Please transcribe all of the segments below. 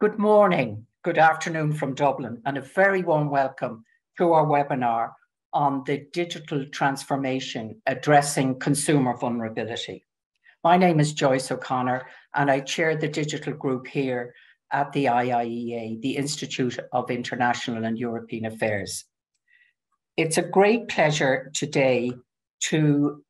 Good morning, good afternoon from Dublin, and a very warm welcome to our webinar on the digital transformation addressing consumer vulnerability. My name is Joyce O'Connor, and I chair the digital group here at the IIEA, the Institute of International and European Affairs. It's a great pleasure today to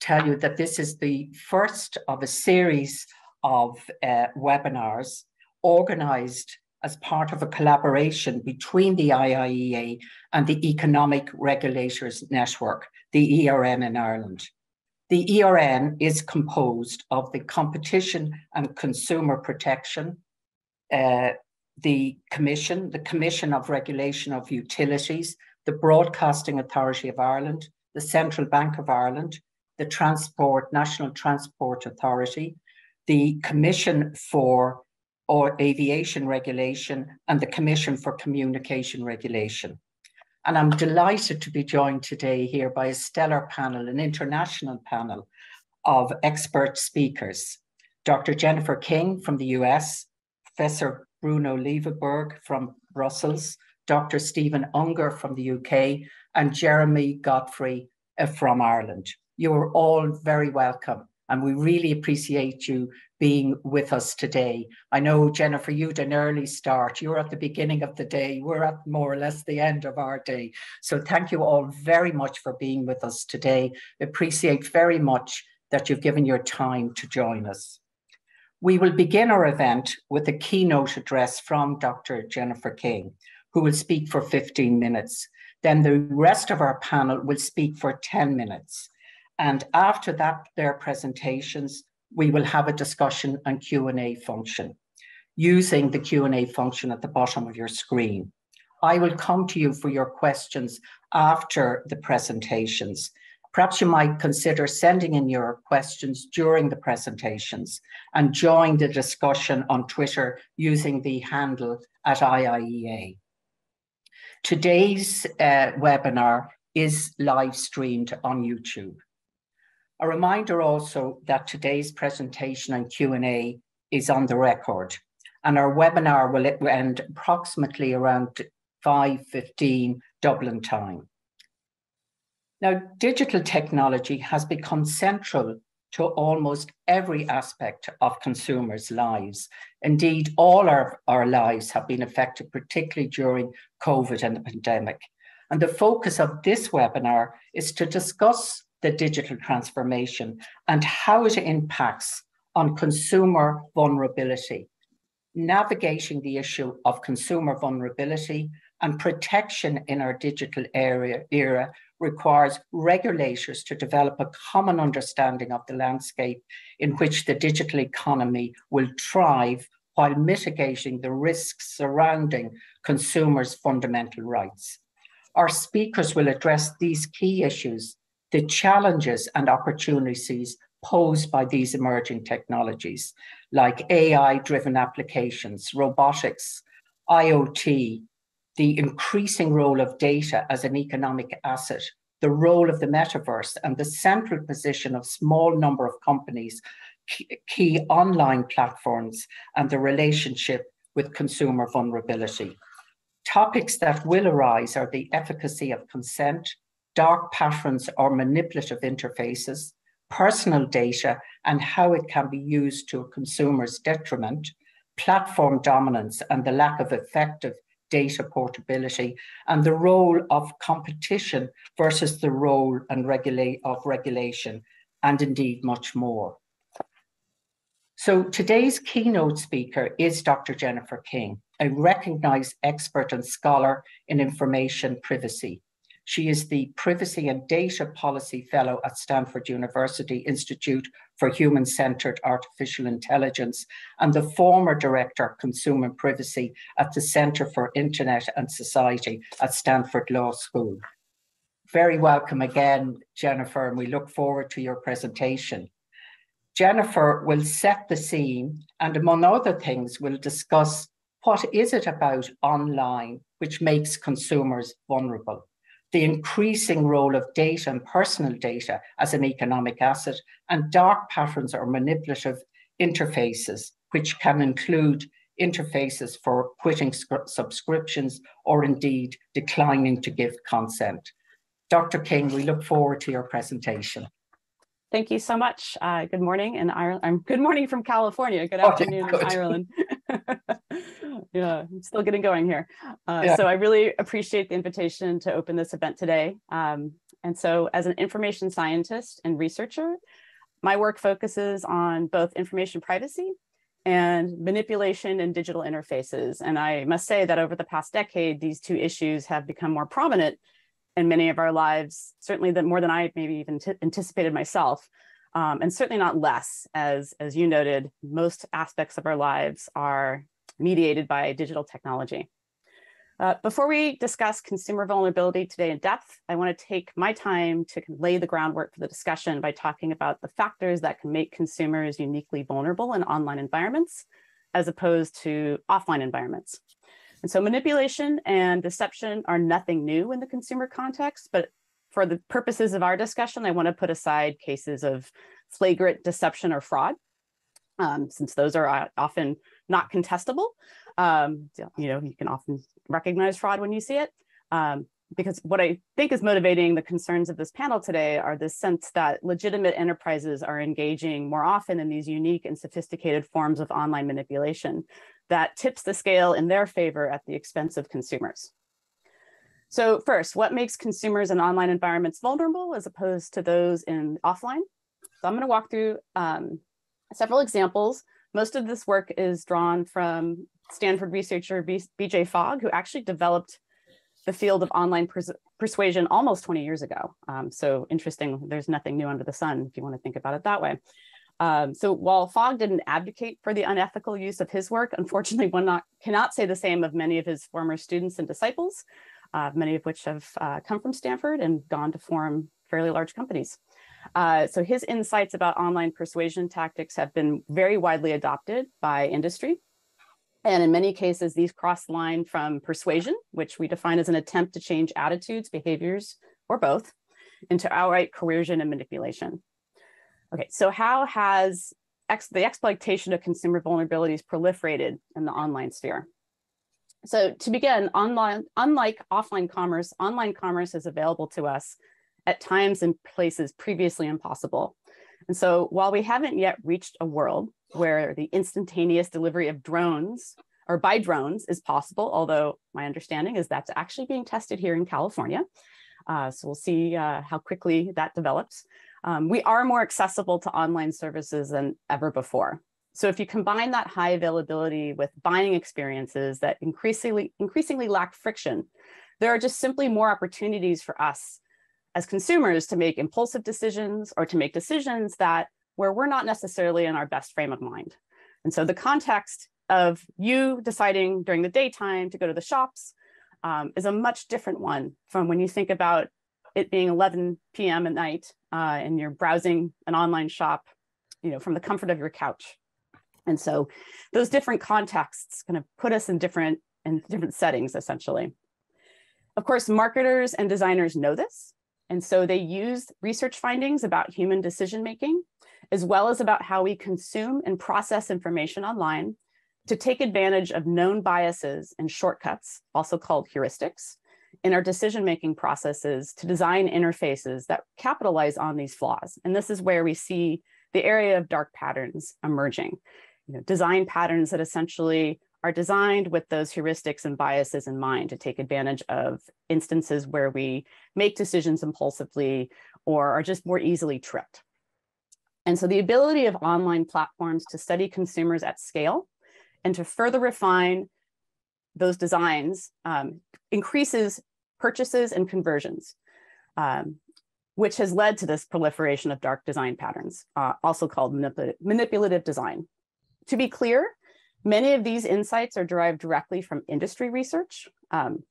tell you that this is the first of a series of uh, webinars organized as part of a collaboration between the IIEA and the Economic Regulators Network, the ERN in Ireland. The ERN is composed of the Competition and Consumer Protection, uh, the Commission, the Commission of Regulation of Utilities, the Broadcasting Authority of Ireland, the Central Bank of Ireland, the Transport National Transport Authority, the Commission for or Aviation Regulation and the Commission for Communication Regulation. And I'm delighted to be joined today here by a stellar panel, an international panel of expert speakers. Dr. Jennifer King from the US, Professor Bruno Liebhaberg from Brussels, Dr. Stephen Unger from the UK, and Jeremy Godfrey uh, from Ireland. You are all very welcome and we really appreciate you being with us today. I know, Jennifer, you had an early start. You're at the beginning of the day. We're at more or less the end of our day. So thank you all very much for being with us today. Appreciate very much that you've given your time to join us. We will begin our event with a keynote address from Dr. Jennifer King, who will speak for 15 minutes. Then the rest of our panel will speak for 10 minutes. And after that, their presentations, we will have a discussion and Q&A function using the Q&A function at the bottom of your screen. I will come to you for your questions after the presentations. Perhaps you might consider sending in your questions during the presentations and join the discussion on Twitter using the handle at IIEA. Today's uh, webinar is live streamed on YouTube. A reminder also that today's presentation and Q&A is on the record and our webinar will end approximately around 5.15 Dublin time. Now, digital technology has become central to almost every aspect of consumers' lives. Indeed, all our, our lives have been affected, particularly during COVID and the pandemic. And the focus of this webinar is to discuss the digital transformation and how it impacts on consumer vulnerability, navigating the issue of consumer vulnerability and protection in our digital area, era requires regulators to develop a common understanding of the landscape in which the digital economy will thrive while mitigating the risks surrounding consumers' fundamental rights. Our speakers will address these key issues the challenges and opportunities posed by these emerging technologies, like AI driven applications, robotics, IoT, the increasing role of data as an economic asset, the role of the metaverse, and the central position of small number of companies, key online platforms, and the relationship with consumer vulnerability. Topics that will arise are the efficacy of consent, dark patterns or manipulative interfaces, personal data and how it can be used to a consumer's detriment, platform dominance and the lack of effective data portability, and the role of competition versus the role and regulate of regulation, and indeed much more. So today's keynote speaker is Dr. Jennifer King, a recognized expert and scholar in information privacy. She is the Privacy and Data Policy Fellow at Stanford University Institute for Human Centered Artificial Intelligence and the former Director of Consumer Privacy at the Center for Internet and Society at Stanford Law School. Very welcome again, Jennifer, and we look forward to your presentation. Jennifer will set the scene and, among other things, will discuss what is it about online which makes consumers vulnerable the increasing role of data and personal data as an economic asset, and dark patterns or manipulative interfaces, which can include interfaces for quitting subscriptions or indeed declining to give consent. Dr. King, we look forward to your presentation. Thank you so much. Uh, good morning in Ireland. I'm good morning from California. Good afternoon in Ireland. yeah, I'm still getting going here. Uh, yeah. So I really appreciate the invitation to open this event today. Um, and so as an information scientist and researcher, my work focuses on both information privacy and manipulation and digital interfaces. And I must say that over the past decade, these two issues have become more prominent in many of our lives, certainly the, more than I maybe even anticipated myself. Um, and certainly not less, as, as you noted, most aspects of our lives are mediated by digital technology. Uh, before we discuss consumer vulnerability today in depth, I want to take my time to lay the groundwork for the discussion by talking about the factors that can make consumers uniquely vulnerable in online environments, as opposed to offline environments. And so manipulation and deception are nothing new in the consumer context, but for the purposes of our discussion, I want to put aside cases of flagrant deception or fraud, um, since those are uh, often not contestable. Um, you know, you can often recognize fraud when you see it. Um, because what I think is motivating the concerns of this panel today are the sense that legitimate enterprises are engaging more often in these unique and sophisticated forms of online manipulation that tips the scale in their favor at the expense of consumers. So first, what makes consumers in online environments vulnerable as opposed to those in offline? So I'm going to walk through um, several examples. Most of this work is drawn from Stanford researcher BJ Fogg, who actually developed the field of online pers persuasion almost 20 years ago. Um, so interesting, there's nothing new under the sun if you want to think about it that way. Um, so while Fogg didn't advocate for the unethical use of his work, unfortunately, one not, cannot say the same of many of his former students and disciples, uh, many of which have uh, come from Stanford and gone to form fairly large companies. Uh, so his insights about online persuasion tactics have been very widely adopted by industry. And in many cases, these cross line from persuasion, which we define as an attempt to change attitudes, behaviors, or both, into outright coercion and manipulation. Okay, so how has ex the exploitation of consumer vulnerabilities proliferated in the online sphere? So to begin, online, unlike offline commerce, online commerce is available to us at times and places previously impossible. And so while we haven't yet reached a world where the instantaneous delivery of drones or by drones is possible, although my understanding is that's actually being tested here in California. Uh, so we'll see uh, how quickly that develops um, we are more accessible to online services than ever before. So if you combine that high availability with buying experiences that increasingly, increasingly lack friction, there are just simply more opportunities for us as consumers to make impulsive decisions or to make decisions that where we're not necessarily in our best frame of mind. And so the context of you deciding during the daytime to go to the shops um, is a much different one from when you think about it being 11 p.m. at night uh, and you're browsing an online shop, you know, from the comfort of your couch. And so those different contexts kind of put us in different in different settings essentially. Of course, marketers and designers know this. And so they use research findings about human decision making, as well as about how we consume and process information online to take advantage of known biases and shortcuts, also called heuristics, in our decision-making processes to design interfaces that capitalize on these flaws. And this is where we see the area of dark patterns emerging. You know, design patterns that essentially are designed with those heuristics and biases in mind to take advantage of instances where we make decisions impulsively or are just more easily tricked. And so the ability of online platforms to study consumers at scale and to further refine those designs um, increases purchases and conversions, um, which has led to this proliferation of dark design patterns, uh, also called manipul manipulative design. To be clear, many of these insights are derived directly from industry research um,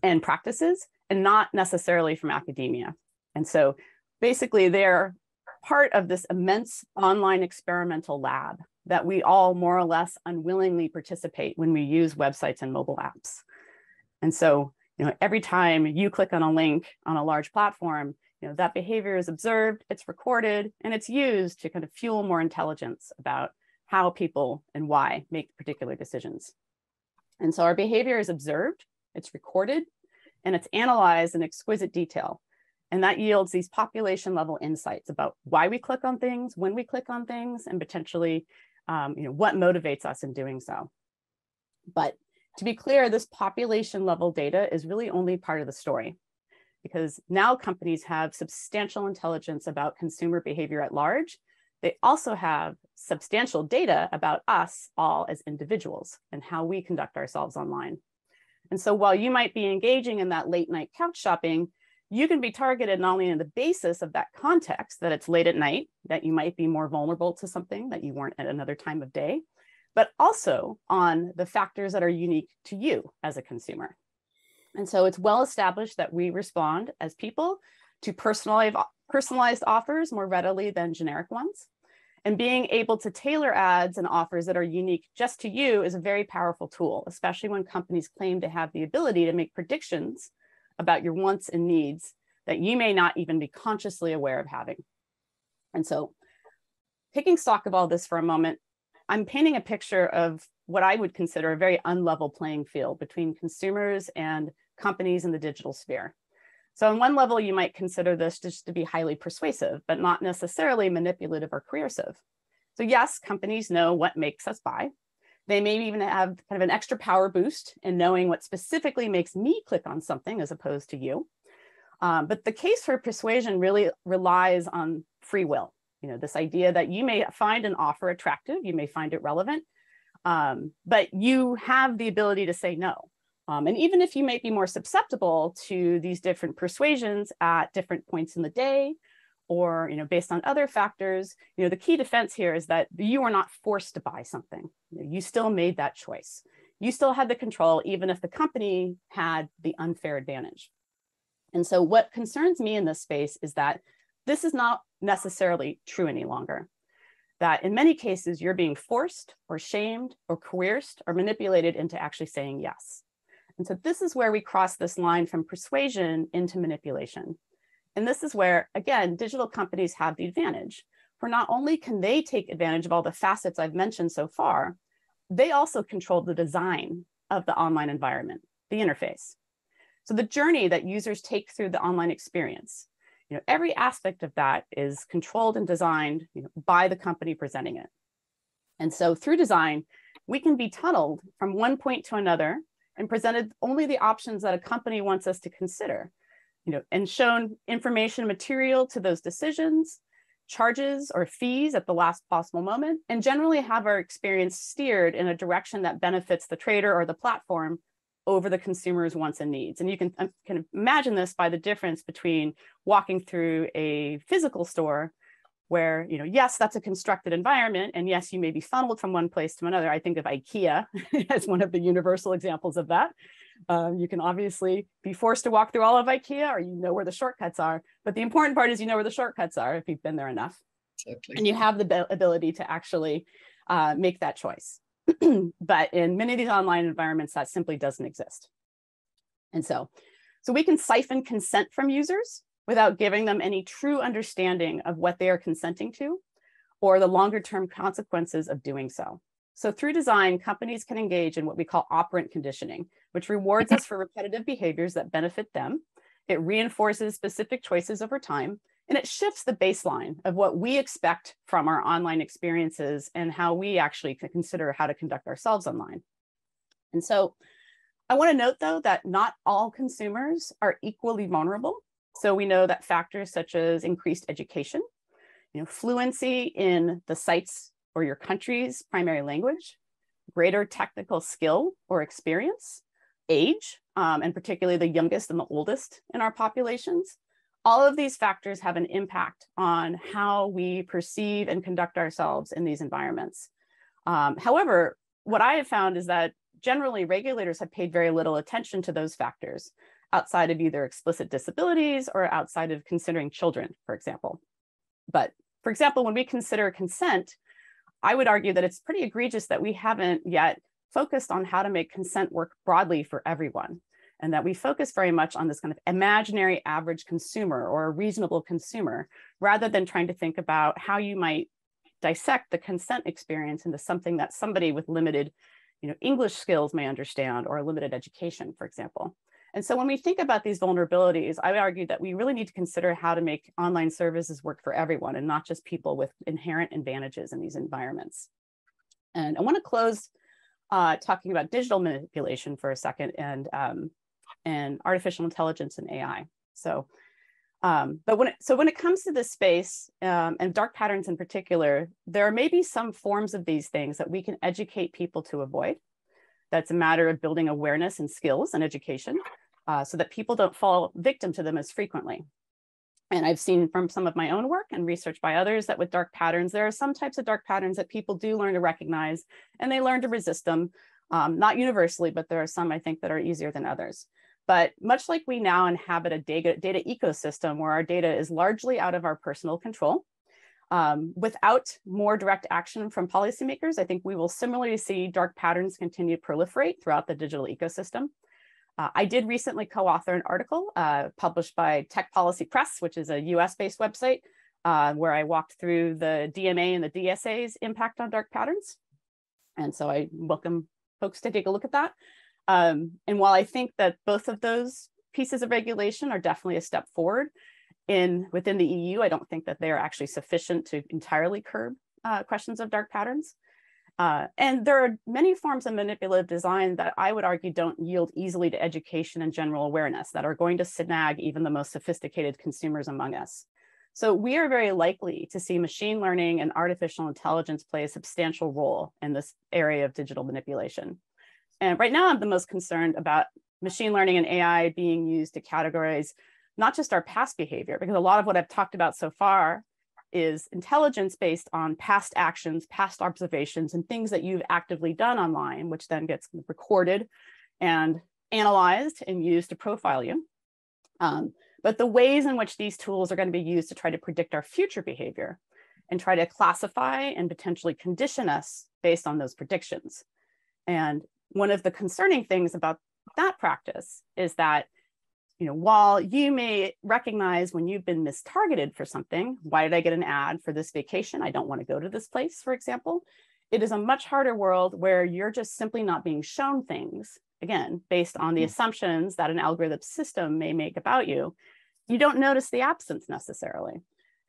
and practices, and not necessarily from academia. And so basically they're part of this immense online experimental lab that we all more or less unwillingly participate when we use websites and mobile apps. And so, you know, every time you click on a link on a large platform, you know, that behavior is observed, it's recorded, and it's used to kind of fuel more intelligence about how people and why make particular decisions. And so our behavior is observed, it's recorded, and it's analyzed in exquisite detail. And that yields these population level insights about why we click on things, when we click on things, and potentially um, you know, what motivates us in doing so. But to be clear, this population level data is really only part of the story because now companies have substantial intelligence about consumer behavior at large. They also have substantial data about us all as individuals and how we conduct ourselves online. And so while you might be engaging in that late night couch shopping, you can be targeted not only on the basis of that context, that it's late at night, that you might be more vulnerable to something that you weren't at another time of day, but also on the factors that are unique to you as a consumer. And so it's well established that we respond as people to personalized, offers more readily than generic ones. And being able to tailor ads and offers that are unique just to you is a very powerful tool, especially when companies claim to have the ability to make predictions about your wants and needs that you may not even be consciously aware of having. And so, taking stock of all this for a moment, I'm painting a picture of what I would consider a very unlevel playing field between consumers and companies in the digital sphere. So, on one level, you might consider this just to be highly persuasive, but not necessarily manipulative or coercive. So, yes, companies know what makes us buy. They may even have kind of an extra power boost in knowing what specifically makes me click on something as opposed to you. Um, but the case for persuasion really relies on free will. You know, this idea that you may find an offer attractive, you may find it relevant, um, but you have the ability to say no. Um, and even if you may be more susceptible to these different persuasions at different points in the day, or you know, based on other factors, you know, the key defense here is that you are not forced to buy something. You still made that choice. You still had the control, even if the company had the unfair advantage. And so, what concerns me in this space is that this is not necessarily true any longer. That in many cases, you're being forced or shamed or coerced or manipulated into actually saying yes. And so this is where we cross this line from persuasion into manipulation. And this is where, again, digital companies have the advantage. For not only can they take advantage of all the facets I've mentioned so far, they also control the design of the online environment, the interface. So the journey that users take through the online experience, you know, every aspect of that is controlled and designed you know, by the company presenting it. And so through design, we can be tunneled from one point to another and presented only the options that a company wants us to consider, you know, and shown information material to those decisions, charges or fees at the last possible moment, and generally have our experience steered in a direction that benefits the trader or the platform over the consumer's wants and needs. And you can, um, can imagine this by the difference between walking through a physical store where you know yes that's a constructed environment and yes you may be funneled from one place to another. I think of ikea as one of the universal examples of that. Um, you can obviously be forced to walk through all of ikea or you know where the shortcuts are. But the important part is you know where the shortcuts are if you've been there enough. Exactly. and you have the ability to actually uh, make that choice but in many of these online environments that simply doesn't exist and so so we can siphon consent from users without giving them any true understanding of what they are consenting to or the longer term consequences of doing so. So through design, companies can engage in what we call operant conditioning, which rewards us for repetitive behaviors that benefit them. It reinforces specific choices over time, and it shifts the baseline of what we expect from our online experiences and how we actually consider how to conduct ourselves online. And so I want to note, though, that not all consumers are equally vulnerable so we know that factors such as increased education, you know, fluency in the sites or your country's primary language, greater technical skill or experience, age, um, and particularly the youngest and the oldest in our populations. All of these factors have an impact on how we perceive and conduct ourselves in these environments. Um, however, what I have found is that generally regulators have paid very little attention to those factors outside of either explicit disabilities or outside of considering children, for example. But for example, when we consider consent, I would argue that it's pretty egregious that we haven't yet focused on how to make consent work broadly for everyone. And that we focus very much on this kind of imaginary average consumer or a reasonable consumer, rather than trying to think about how you might dissect the consent experience into something that somebody with limited you know, English skills may understand or a limited education, for example. And so when we think about these vulnerabilities, I would argue that we really need to consider how to make online services work for everyone and not just people with inherent advantages in these environments. And I want to close uh, talking about digital manipulation for a second and, um, and artificial intelligence and AI. So, um, but when it, so when it comes to this space um, and dark patterns in particular, there may be some forms of these things that we can educate people to avoid. That's a matter of building awareness and skills and education uh, so that people don't fall victim to them as frequently. And I've seen from some of my own work and research by others that with dark patterns, there are some types of dark patterns that people do learn to recognize and they learn to resist them. Um, not universally, but there are some I think that are easier than others. But much like we now inhabit a data, data ecosystem where our data is largely out of our personal control, um, without more direct action from policymakers, I think we will similarly see dark patterns continue to proliferate throughout the digital ecosystem. Uh, I did recently co-author an article uh, published by Tech Policy Press, which is a US-based website, uh, where I walked through the DMA and the DSA's impact on dark patterns. And so I welcome folks to take a look at that. Um, and while I think that both of those pieces of regulation are definitely a step forward in within the EU, I don't think that they are actually sufficient to entirely curb uh, questions of dark patterns. Uh, and there are many forms of manipulative design that I would argue don't yield easily to education and general awareness that are going to snag even the most sophisticated consumers among us. So we are very likely to see machine learning and artificial intelligence play a substantial role in this area of digital manipulation. And right now I'm the most concerned about machine learning and AI being used to categorize not just our past behavior, because a lot of what I've talked about so far is intelligence based on past actions, past observations, and things that you've actively done online, which then gets recorded and analyzed and used to profile you. Um, but the ways in which these tools are going to be used to try to predict our future behavior and try to classify and potentially condition us based on those predictions. And one of the concerning things about that practice is that you know, while you may recognize when you've been mistargeted for something, why did I get an ad for this vacation? I don't want to go to this place, for example. It is a much harder world where you're just simply not being shown things, again, based on the mm-hmm. assumptions that an algorithm system may make about you. You don't notice the absence necessarily.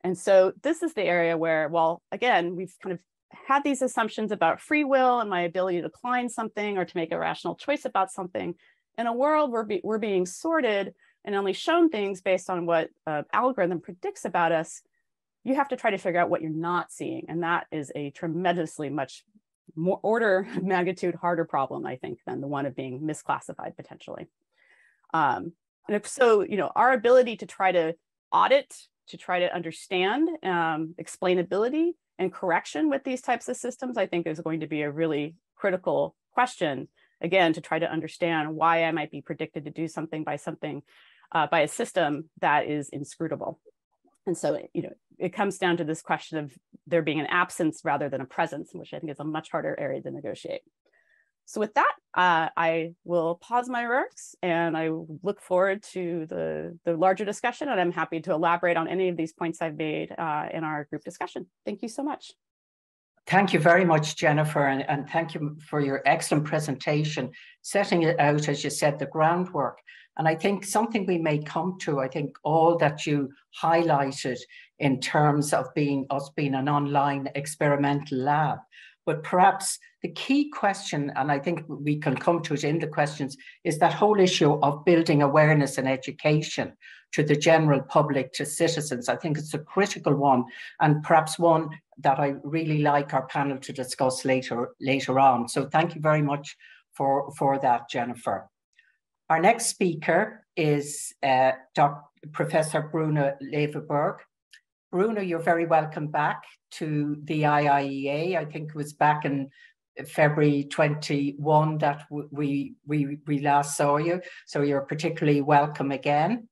And so this is the area where, well, again, we've kind of had these assumptions about free will and my ability to decline something or to make a rational choice about something in a world where be, we're being sorted and only shown things based on what an algorithm predicts about us, you have to try to figure out what you're not seeing. And that is a tremendously much more order magnitude harder problem, I think, than the one of being misclassified potentially. Um, and if so, you know, our ability to try to audit, to try to understand um, explainability and correction with these types of systems, I think is going to be a really critical question again, to try to understand why I might be predicted to do something by something, uh, by a system that is inscrutable. And so, you know, it comes down to this question of there being an absence rather than a presence, which I think is a much harder area to negotiate. So with that, uh, I will pause my remarks and I look forward to the, the larger discussion and I'm happy to elaborate on any of these points I've made uh, in our group discussion. Thank you so much. Thank you very much, Jennifer, and, and thank you for your excellent presentation, setting it out, as you said, the groundwork. And I think something we may come to, I think all that you highlighted in terms of being us being an online experimental lab, but perhaps the key question, and I think we can come to it in the questions, is that whole issue of building awareness and education to the general public, to citizens. I think it's a critical one, and perhaps one that I really like our panel to discuss later later on. So thank you very much for, for that, Jennifer. Our next speaker is uh, Dr. Professor Bruno Liebhaberg. Bruno, you're very welcome back to the IIEA. I think it was back in February 21 that we, we, we last saw you. So you're particularly welcome again.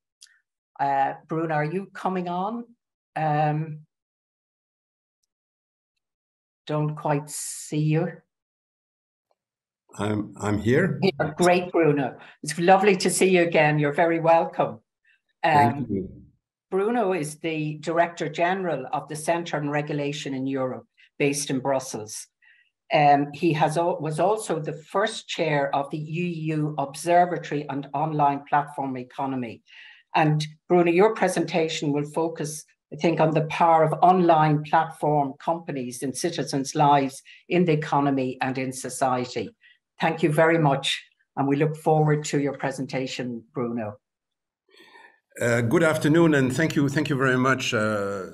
Uh, Bruno, are you coming on? Um, don't quite see you. I'm I'm here. Yeah, great, Bruno. It's lovely to see you again. You're very welcome. Um, Thank you. Bruno is the Director General of the Centre on Regulation in Europe, based in Brussels. Um, he has was also the first chair of the EU Observatory and Online Platform Economy. And Bruno, your presentation will focus, I think, on the power of online platform companies in citizens' lives in the economy and in society. Thank you very much. And we look forward to your presentation, Bruno. Uh, good afternoon, and thank you, thank you very much, uh,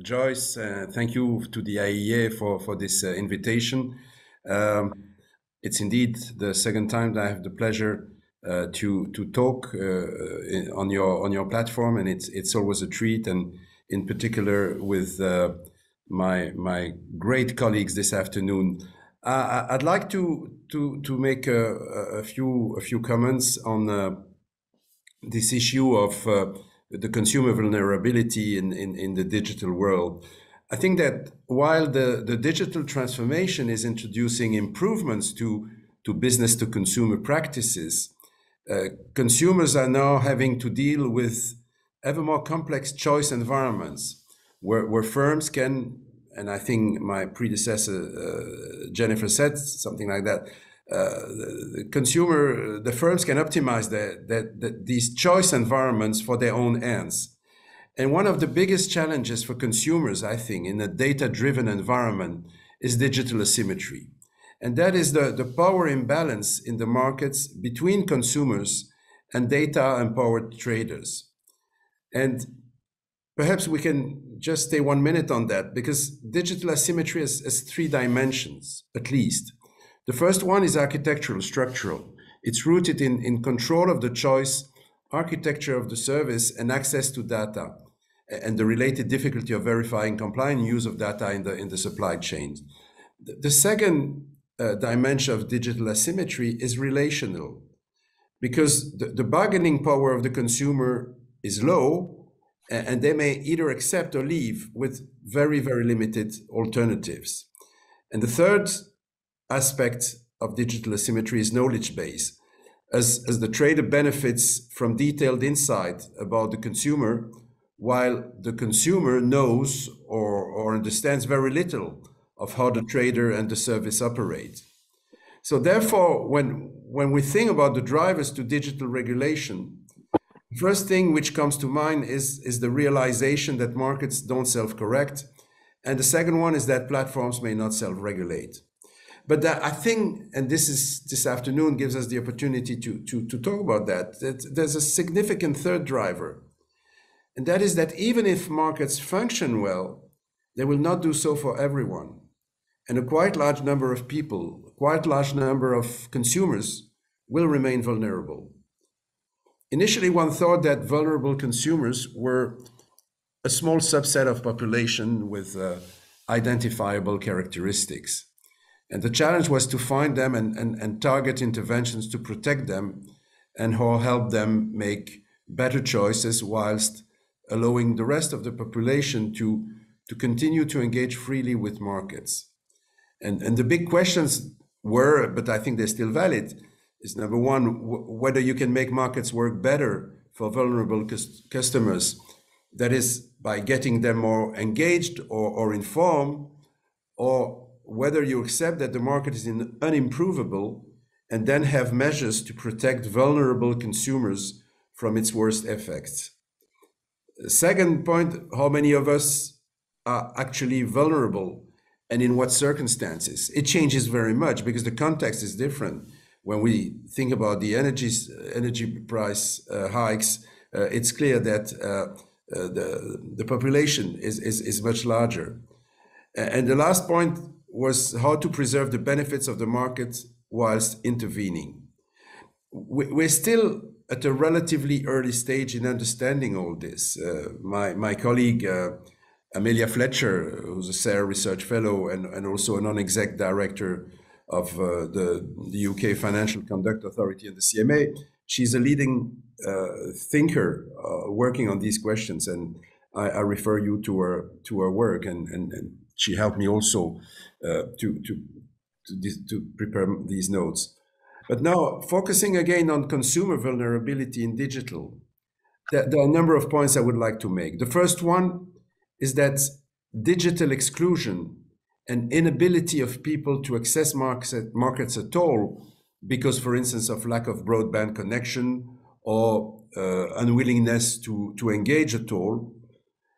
Joyce. Uh, thank you to the IEA for for this uh, invitation. Um, it's indeed the second time that I have the pleasure uh, to to talk on your on your platform, and it's it's always a treat, and in particular with my my great colleagues this afternoon. I'd like to to to make a, a few a few comments on this issue of uh, the consumer vulnerability in, in, in the digital world. I think that while the, the digital transformation is introducing improvements to, to business to consumer practices, uh, consumers are now having to deal with ever more complex choice environments where, where firms can, and I think my predecessor uh, Jennifer said something like that, the consumer, the firms can optimize the, the, the, these choice environments for their own ends. And one of the biggest challenges for consumers, I think, in a data driven environment is digital asymmetry. And that is the, the power imbalance in the markets between consumers and data empowered traders. And perhaps we can just stay one minute on that because digital asymmetry has, has three dimensions, at least. The first one is architectural, structural. It's rooted in, in control of the choice, architecture of the service, and access to data, and the related difficulty of verifying compliant use of data in the, in the supply chain. The, the second uh, dimension of digital asymmetry is relational, because the, the bargaining power of the consumer is low, and they may either accept or leave with very, very limited alternatives. And the third aspect of digital asymmetry is knowledge base. As, as the trader benefits from detailed insight about the consumer, while the consumer knows or, or understands very little of how the trader and the service operate. So therefore, when, when we think about the drivers to digital regulation, first thing which comes to mind is, is the realization that markets don't self-correct. And the second one is that platforms may not self-regulate. But I think, and this is this afternoon gives us the opportunity to, to, to talk about that, that there's a significant third driver. And that is that even if markets function well, they will not do so for everyone. And a quite large number of people, a quite large number of consumers will remain vulnerable. Initially, one thought that vulnerable consumers were a small subset of population with uh, identifiable characteristics. And the challenge was to find them and, and, and target interventions to protect them and help them make better choices whilst allowing the rest of the population to, to continue to engage freely with markets. And, and the big questions were, but I think they're still valid, is number one, whether you can make markets work better for vulnerable customers. That is, by getting them more engaged or, or informed, or whether you accept that the market is unimprovable and then have measures to protect vulnerable consumers from its worst effects. Second point, how many of us are actually vulnerable and in what circumstances? It changes very much because the context is different. When we think about the energy, energy price uh, hikes, uh, it's clear that uh, uh the, the population is, is, is much larger. And the last point was how to preserve the benefits of the market whilst intervening. We're still at a relatively early stage in understanding all this. Uh, my, my colleague, uh, Amelia Fletcher, who's a CERRE Research Fellow and, and also a non-exec director of uh, the, the UK Financial Conduct Authority and the CMA, she's a leading uh, thinker uh, working on these questions. And I, I, refer you to her, to her work and, and, and she helped me also uh, to, to, to, to prepare these notes. But now, focusing again on consumer vulnerability in digital, there, there, are a number of points I would like to make. The first one is that digital exclusion and inability of people to access markets, markets at all because, for instance, of lack of broadband connection or uh, unwillingness to, to engage at all.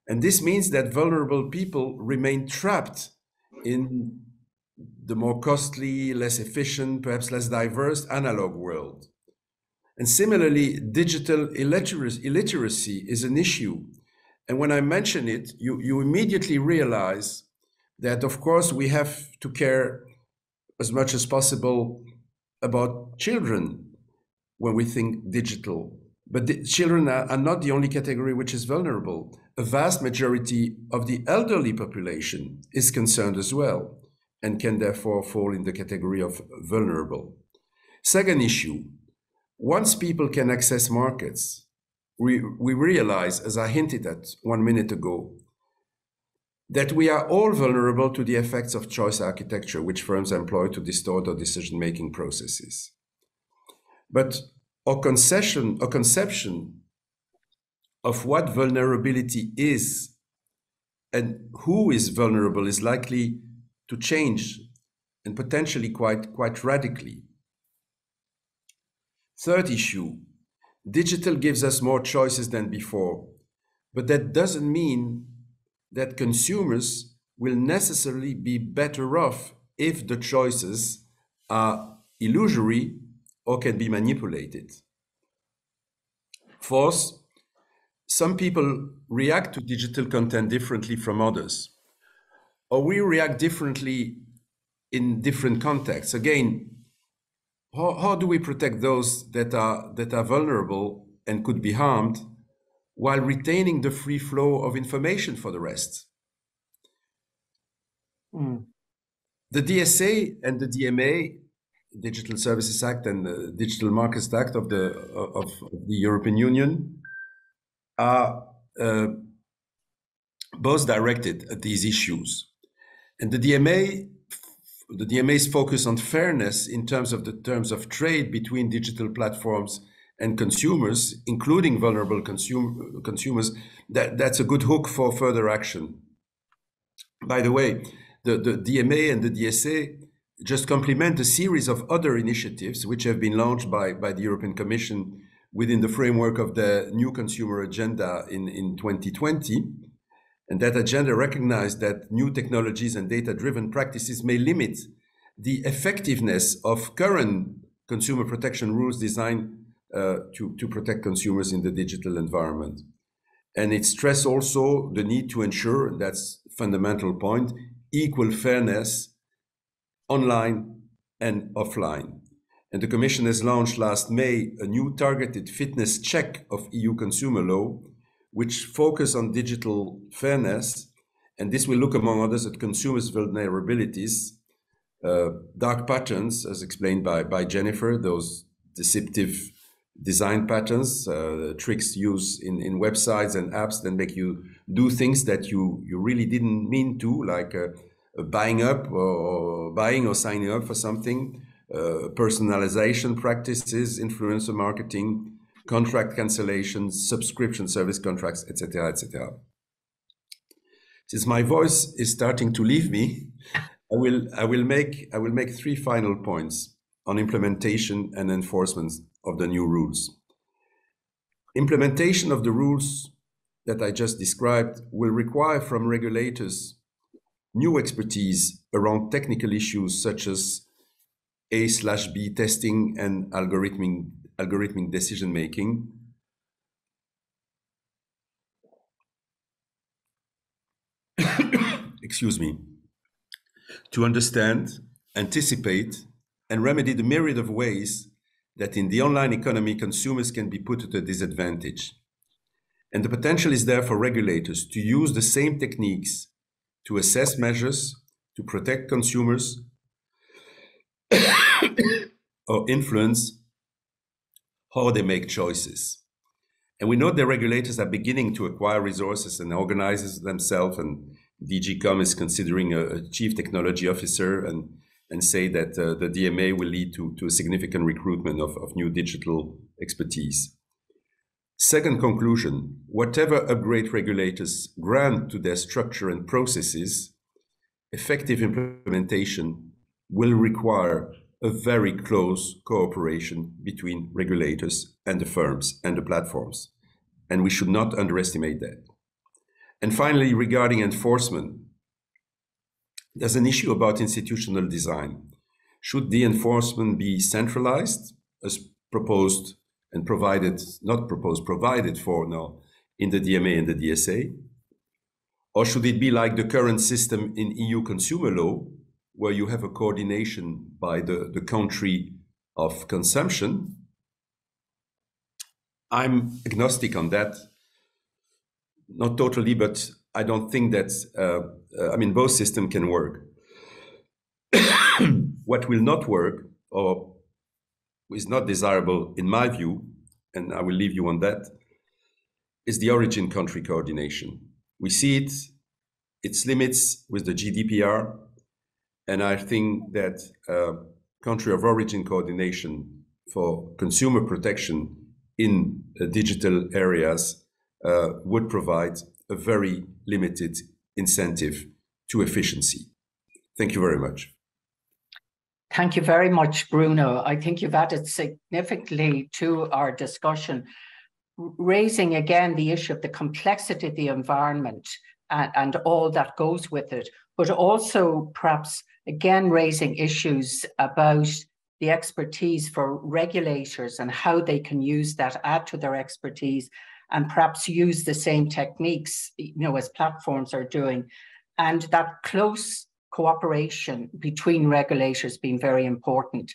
And this means that vulnerable people remain trapped in the more costly, less efficient, perhaps less diverse analog world. And similarly, digital illiteracy is an issue. And when I mention it, you, you immediately realize that, of course, we have to care as much as possible about children when we think digital. But children are, are not the only category which is vulnerable. A vast majority of the elderly population is concerned as well and can therefore fall in the category of vulnerable. Second issue once people can access markets, we, we realize, as I hinted at one minute ago, that we are all vulnerable to the effects of choice architecture, which firms employ to distort our decision making processes. But our concession, our conception of what vulnerability is and who is vulnerable is likely to change and potentially quite, quite radically. Third issue digital gives us more choices than before, but that doesn't mean that consumers will necessarily be better off if the choices are illusory or can be manipulated. Fourth, some people react to digital content differently from others, or we react differently in different contexts. Again, how, how do we protect those that are that are vulnerable and could be harmed while retaining the free flow of information for the rest? Mm. The DSA and the DMA, Digital Services Act and the Digital Markets Act of the of, the European Union, are uh, both directed at these issues. And the DMA the DMA's focus on fairness in terms of the terms of trade between digital platforms and consumers, including vulnerable consum- consumers, that, that's a good hook for further action. By the way, the, the DMA and the DSA just complement a series of other initiatives which have been launched by, by the European Commission within the framework of the new consumer agenda in, in 2020 and that agenda recognized that new technologies and data driven practices may limit the effectiveness of current consumer protection rules designed uh, to, to protect consumers in the digital environment. And it stressed also the need to ensure, and that's fundamental point, equal fairness online and offline. And the Commission has launched last May a new targeted fitness check of EU consumer law which focus on digital fairness. And this will look, among others, at consumers' vulnerabilities, uh, dark patterns, as explained by, by Jennifer, those deceptive design patterns, uh, tricks used in, in websites and apps that make you do things that you, you really didn't mean to, like uh, buying up or, or, buying or signing up for something, uh, personalization practices, influencer marketing, contract cancellations, subscription service contracts, etc., etc. Since my voice is starting to leave me, I will I will make I will make three final points on implementation and enforcement of the new rules. Implementation of the rules that I just described will require from regulators new expertise around technical issues such as A slash B testing and algorithmic algorithmic decision making. Excuse me. To understand, anticipate, and remedy the myriad of ways that in the online economy consumers can be put at a disadvantage. And the potential is there for regulators to use the same techniques to assess measures to protect consumers or influence how they make choices. And we know the regulators are beginning to acquire resources and organize themselves. And DGCOM is considering a, a, chief technology officer and, and say that uh, the DMA will lead to, to a significant recruitment of, of new digital expertise. Second conclusion whatever upgrade regulators grant to their structure and processes, effective implementation will require a very close cooperation between regulators and the firms and the platforms. And we should not underestimate that. And finally, regarding enforcement, there's an issue about institutional design. Should the enforcement be centralized, as proposed and provided, not proposed, provided for now in the DMA and the DSA? Or should it be like the current system in EU consumer law, where you have a coordination by the, the country of consumption? I'm agnostic on that. Not totally, but I don't think that, uh, I mean, both systems can work. what will not work or is not desirable, in my view, and I will leave you on that, is the origin country coordination. We see it, its limits with the GDPR, and I think that uh, country of origin coordination for consumer protection in uh, digital areas uh, would provide a very limited incentive to efficiency. Thank you very much. Thank you very much, Bruno. I think you've added significantly to our discussion, raising again the issue of the complexity of the environment and, and all that goes with it, but also perhaps again raising issues about the expertise for regulators and how they can use that, add to their expertise, and perhaps use the same techniques, you know, as platforms are doing. And that close cooperation between regulators being very important.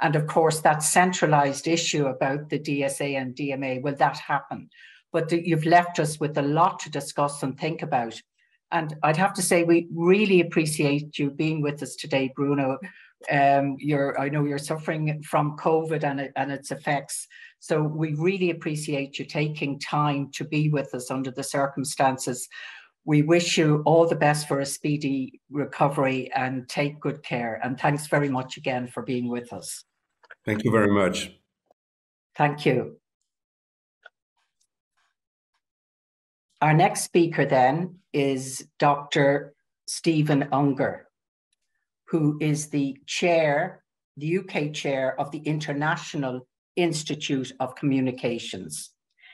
And of course, that centralized issue about the DSA and DMA, will that happen? But you've left us with a lot to discuss and think about. And I'd have to say, we really appreciate you being with us today, Bruno. Um, you're, I know you're suffering from COVID and, and its effects. So we really appreciate you taking time to be with us under the circumstances. We wish you all the best for a speedy recovery and take good care. And thanks very much again for being with us. Thank you very much. Thank you. Our next speaker then is Dr. Stephen Unger, who is the chair, the UK chair of the International Institute of Communications.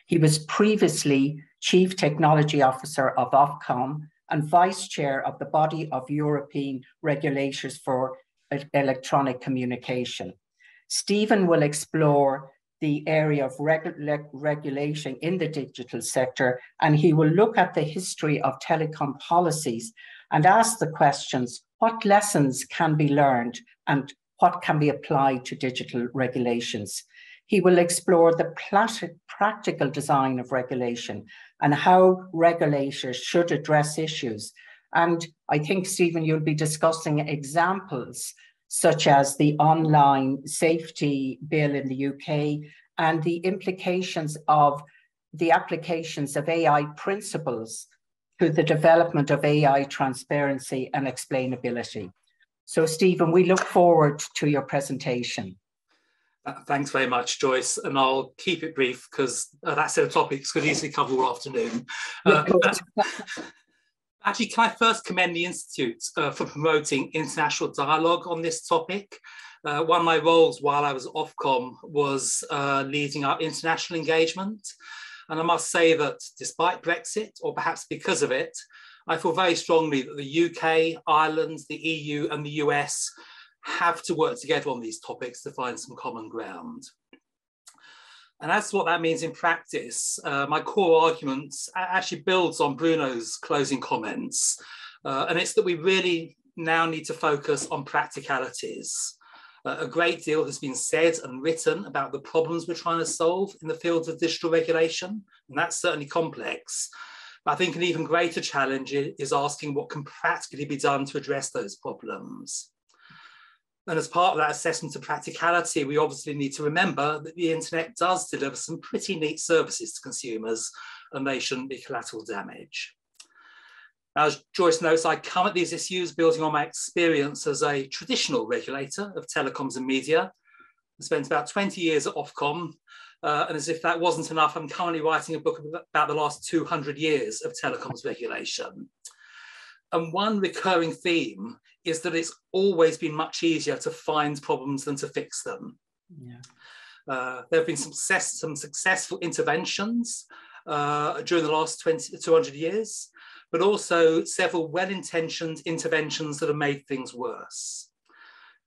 He was previously Chief Technology Officer of Ofcom and Vice Chair of the Body of European Regulators for Electronic Communication. Stephen will explore the area of regu regulation in the digital sector, and he will look at the history of telecom policies and ask the questions what lessons can be learned and what can be applied to digital regulations. He will explore the practical design of regulation and how regulators should address issues. And I think, Stephen, you'll be discussing examples such as the online safety bill in the UK and the implications of the applications of AI principles to the development of AI transparency and explainability. So, Stephen, we look forward to your presentation. Uh, thanks very much, Joyce, and I'll keep it brief because uh, that set of topics could easily cover all afternoon. Uh, actually, can I first commend the Institute uh, for promoting international dialogue on this topic? Uh, one of my roles while I was Ofcom was uh, leading our international engagement. And I must say that despite Brexit, or perhaps because of it, I feel very strongly that the UK, Ireland, the EU, and the US have to work together on these topics to find some common ground. And as what that means in practice, uh, my core argument actually builds on Bruno's closing comments. Uh, and it's that we really now need to focus on practicalities. Uh, a great deal has been said and written about the problems we're trying to solve in the field of digital regulation, and that's certainly complex. But I think an even greater challenge is asking what can practically be done to address those problems. And as part of that assessment of practicality, we obviously need to remember that the internet does deliver some pretty neat services to consumers and they shouldn't be collateral damage. As Joyce notes, I come at these issues building on my experience as a traditional regulator of telecoms and media. I spent about 20 years at Ofcom, uh, and as if that wasn't enough, I'm currently writing a book about the last 200 years of telecoms regulation. And one recurring theme is that it's always been much easier to find problems than to fix them. Yeah. Uh, there have been some, success, some successful interventions uh, during the last 20, 200 years, but also several well-intentioned interventions that have made things worse.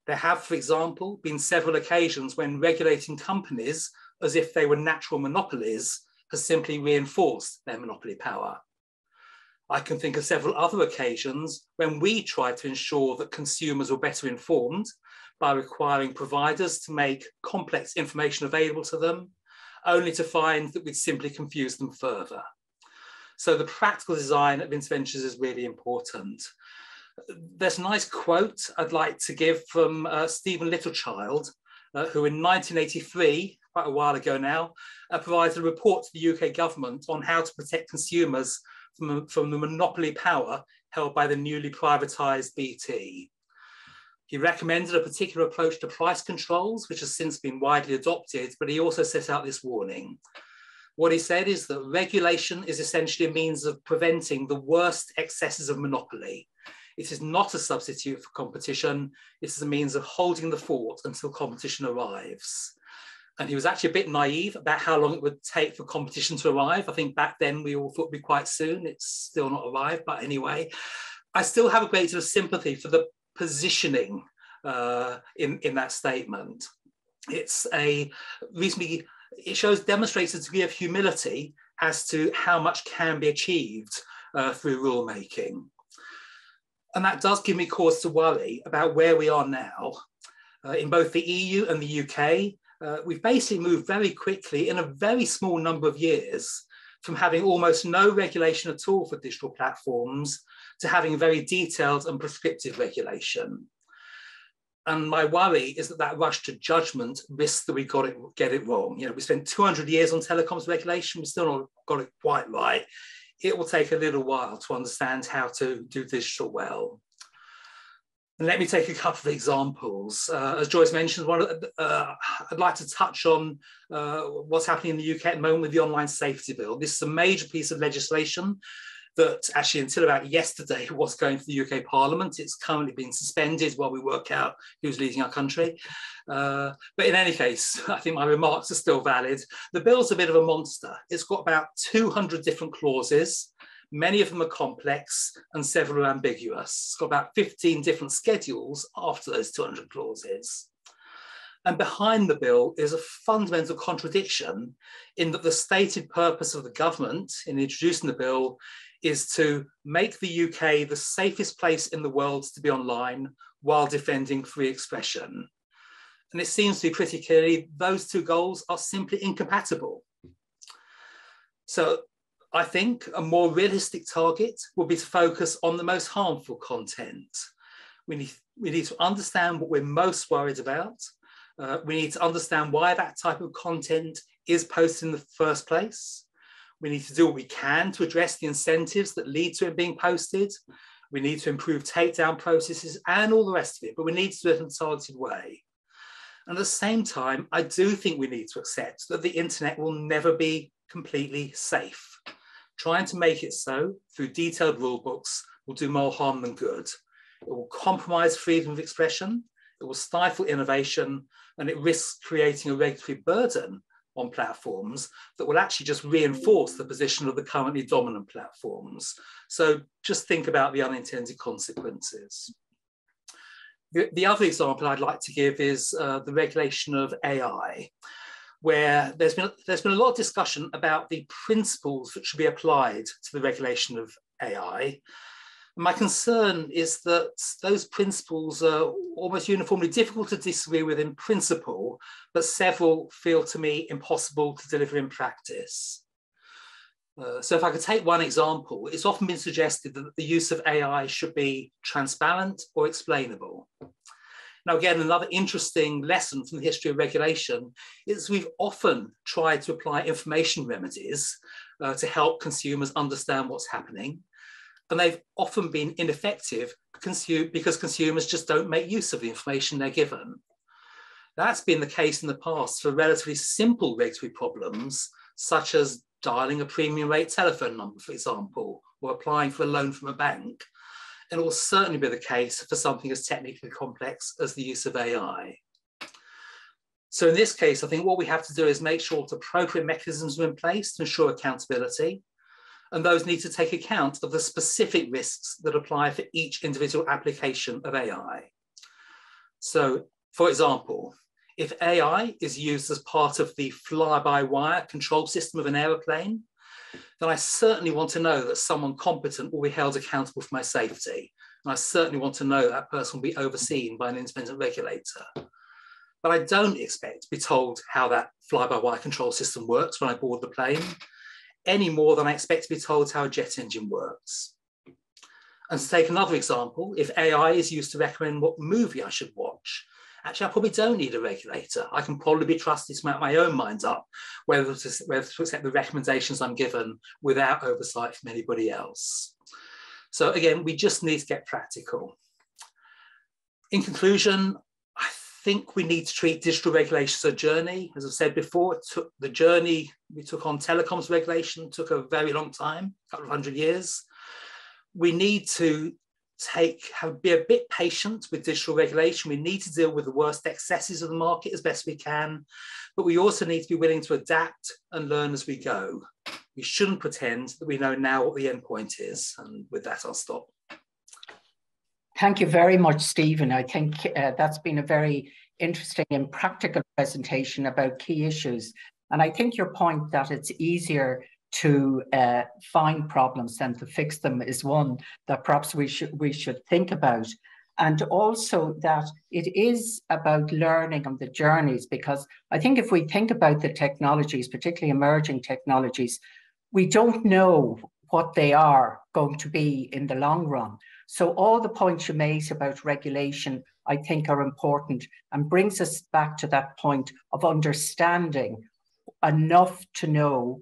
There have, for example, been several occasions when regulating companies as if they were natural monopolies has simply reinforced their monopoly power. I can think of several other occasions when we tried to ensure that consumers were better informed by requiring providers to make complex information available to them, only to find that we'd simply confuse them further. So the practical design of interventions is really important. There's a nice quote I'd like to give from uh, Stephen Littlechild, uh, who in 1983, quite a while ago now, uh, provided a report to the UK government on how to protect consumers from, from the monopoly power held by the newly privatised BT. He recommended a particular approach to price controls, which has since been widely adopted, but he also set out this warning. What he said is that regulation is essentially a means of preventing the worst excesses of monopoly. It is not a substitute for competition. It is a means of holding the fort until competition arrives. And he was actually a bit naive about how long it would take for competition to arrive. I think back then we all thought it'd be quite soon. It's still not arrived, but anyway, I still have a great deal of sympathy for the positioning uh, in, in that statement. It's a reasonably, it shows, demonstrates a degree of humility as to how much can be achieved uh, through rulemaking. And that does give me cause to worry about where we are now. Uh, in both the EU and the UK, uh, we've basically moved very quickly in a very small number of years from having almost no regulation at all for digital platforms to having very detailed and prescriptive regulation. And my worry is that that rush to judgment risks that we got it get it wrong. You know, we spent 200 years on telecoms regulation, we still not got it quite right. It will take a little while to understand how to do digital well. And let me take a couple of examples. Uh, as Joyce mentioned, one, uh, I'd like to touch on uh, what's happening in the UK at the moment with the Online Safety Bill. This is a major piece of legislation that actually until about yesterday was going to the UK Parliament. It's currently being suspended while we work out who's leading our country. Uh, but in any case, I think my remarks are still valid. The bill's a bit of a monster. It's got about 200 different clauses. Many of them are complex and several are ambiguous. It's got about 15 different schedules after those 200 clauses. And behind the bill is a fundamental contradiction in that the stated purpose of the government in introducing the bill is to make the UK the safest place in the world to be online while defending free expression. And it seems to be pretty clearly those two goals are simply incompatible. So I think a more realistic target would be to focus on the most harmful content. We need, we need to understand what we're most worried about. Uh, we need to understand why that type of content is posted in the first place. We need to do what we can to address the incentives that lead to it being posted. We need to improve takedown processes and all the rest of it, but we need to do it in a targeted way. And at the same time, I do think we need to accept that the internet will never be completely safe. Trying to make it so through detailed rule books will do more harm than good. It will compromise freedom of expression, it will stifle innovation, and it risks creating a regulatory burden on platforms that will actually just reinforce the position of the currently dominant platforms. So just think about the unintended consequences. The, the other example I'd like to give is uh, the regulation of AI, where there's been, there's been a lot of discussion about the principles that should be applied to the regulation of AI. My concern is that those principles are almost uniformly difficult to disagree with in principle, but several feel to me impossible to deliver in practice. Uh, so if I could take one example, it's often been suggested that the use of AI should be transparent or explainable. Now, again, another interesting lesson from the history of regulation is we've often tried to apply information remedies uh, to help consumers understand what's happening and they've often been ineffective because consumers just don't make use of the information they're given. That's been the case in the past for relatively simple regulatory problems, such as dialing a premium rate telephone number, for example, or applying for a loan from a bank. And it will certainly be the case for something as technically complex as the use of AI. So in this case, I think what we have to do is make sure that appropriate mechanisms are in place to ensure accountability, and those need to take account of the specific risks that apply for each individual application of AI. So for example, if AI is used as part of the fly-by-wire control system of an aeroplane, then I certainly want to know that someone competent will be held accountable for my safety. And I certainly want to know that person will be overseen by an independent regulator. But I don't expect to be told how that fly-by-wire control system works when I board the plane, any more than I expect to be told how a jet engine works. And to take another example, if AI is used to recommend what movie I should watch, actually I probably don't need a regulator. I can probably be trusted to make my own mind up whether to, whether to accept the recommendations I'm given without oversight from anybody else. So again, we just need to get practical. In conclusion, I think we need to treat digital regulation as a journey. As I've said before, it took the journey we took on telecoms regulation took a very long time, a couple of hundred years. We need to take have, be a bit patient with digital regulation. We need to deal with the worst excesses of the market as best we can, but we also need to be willing to adapt and learn as we go. We shouldn't pretend that we know now what the end point is. And with that, I'll stop. Thank you very much, Stephen. I think uh, that's been a very interesting and practical presentation about key issues. And I think your point that it's easier to uh, find problems and to fix them is one that perhaps we should we should think about. And also that it is about learning on the journeys because i think if we think about the technologies particularly emerging technologies we don't know what they are going to be in the long run. So all the points you made about regulation i think are important and brings us back to that point of understanding enough to know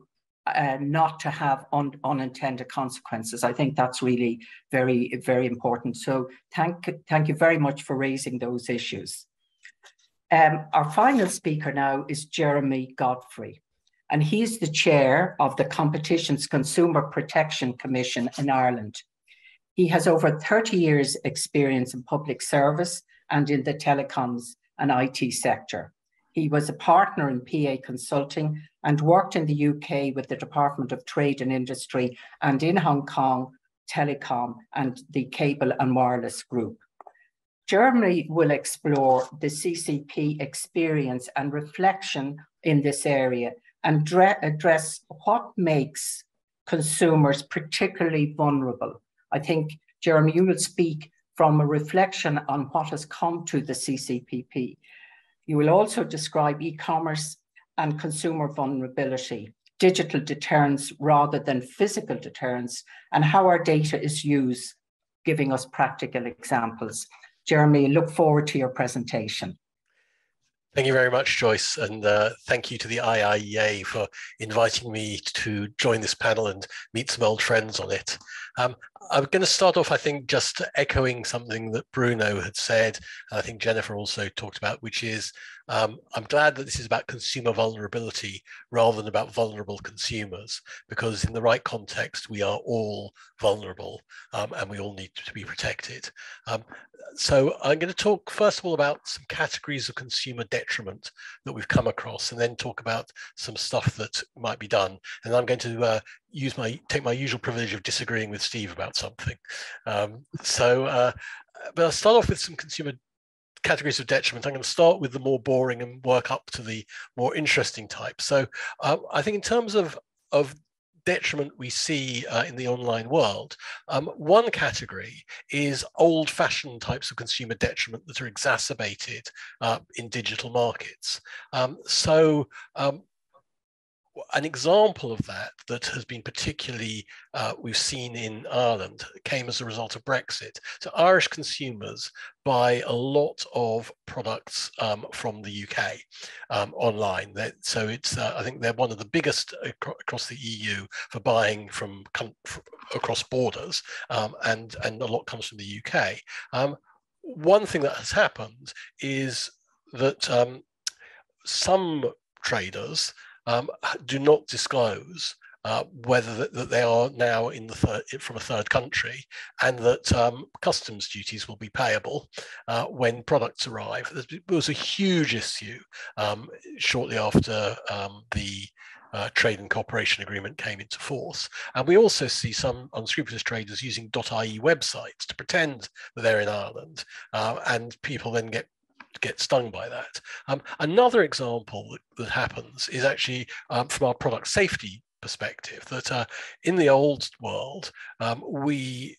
uh, not to have un unintended consequences. I think that's really very, very important. So thank, thank you very much for raising those issues. Um, our final speaker now is Jeremy Godfrey, and he's the chair of the Competition's Consumer Protection Commission in Ireland. He has over 30 years experience in public service and in the telecoms and IT sector. He was a partner in PA Consulting and worked in the UK with the Department of Trade and Industry and in Hong Kong Telecom and the Cable and Wireless Group. Jeremy will explore the CCP experience and reflection in this area and address what makes consumers particularly vulnerable. I think, Jeremy, you will speak from a reflection on what has come to the CCPC you will also describe e-commerce and consumer vulnerability, digital deterrence rather than physical deterrence, and how our data is used, giving us practical examples. Jeremy, look forward to your presentation. Thank you very much, Joyce, and uh, thank you to the IIEA for inviting me to join this panel and meet some old friends on it. Um, I'm going to start off, I think, just echoing something that Bruno had said, and I think Jennifer also talked about, which is um, I'm glad that this is about consumer vulnerability rather than about vulnerable consumers, because in the right context, we are all vulnerable um, and we all need to be protected. Um, so I'm going to talk first of all about some categories of consumer detriment that we've come across, and then talk about some stuff that might be done. And I'm going to uh, use my take my usual privilege of disagreeing with Steve about something. Um, so, uh, but I'll start off with some consumer categories of detriment. I'm going to start with the more boring and work up to the more interesting type. So, uh, I think in terms of of detriment we see uh, in the online world. Um, one category is old fashioned types of consumer detriment that are exacerbated uh, in digital markets. Um, so um, an example of that that has been particularly uh, we've seen in Ireland came as a result of Brexit. So Irish consumers buy a lot of products um, from the UK um, online. They're, so it's uh, I think they're one of the biggest across the EU for buying from across borders, um, and and a lot comes from the UK. Um, one thing that has happened is that um, some traders um, do not disclose uh, whether that, that, they are now in the from a third country, and that um, customs duties will be payable uh, when products arrive. There was a huge issue um, shortly after um, the uh, trade and cooperation agreement came into force. And we also see some unscrupulous traders using .ie websites to pretend that they're in Ireland, uh, and people then get get stung by that. Um, another example that, that, happens is actually um, from our product safety perspective that uh, in the old world, um, we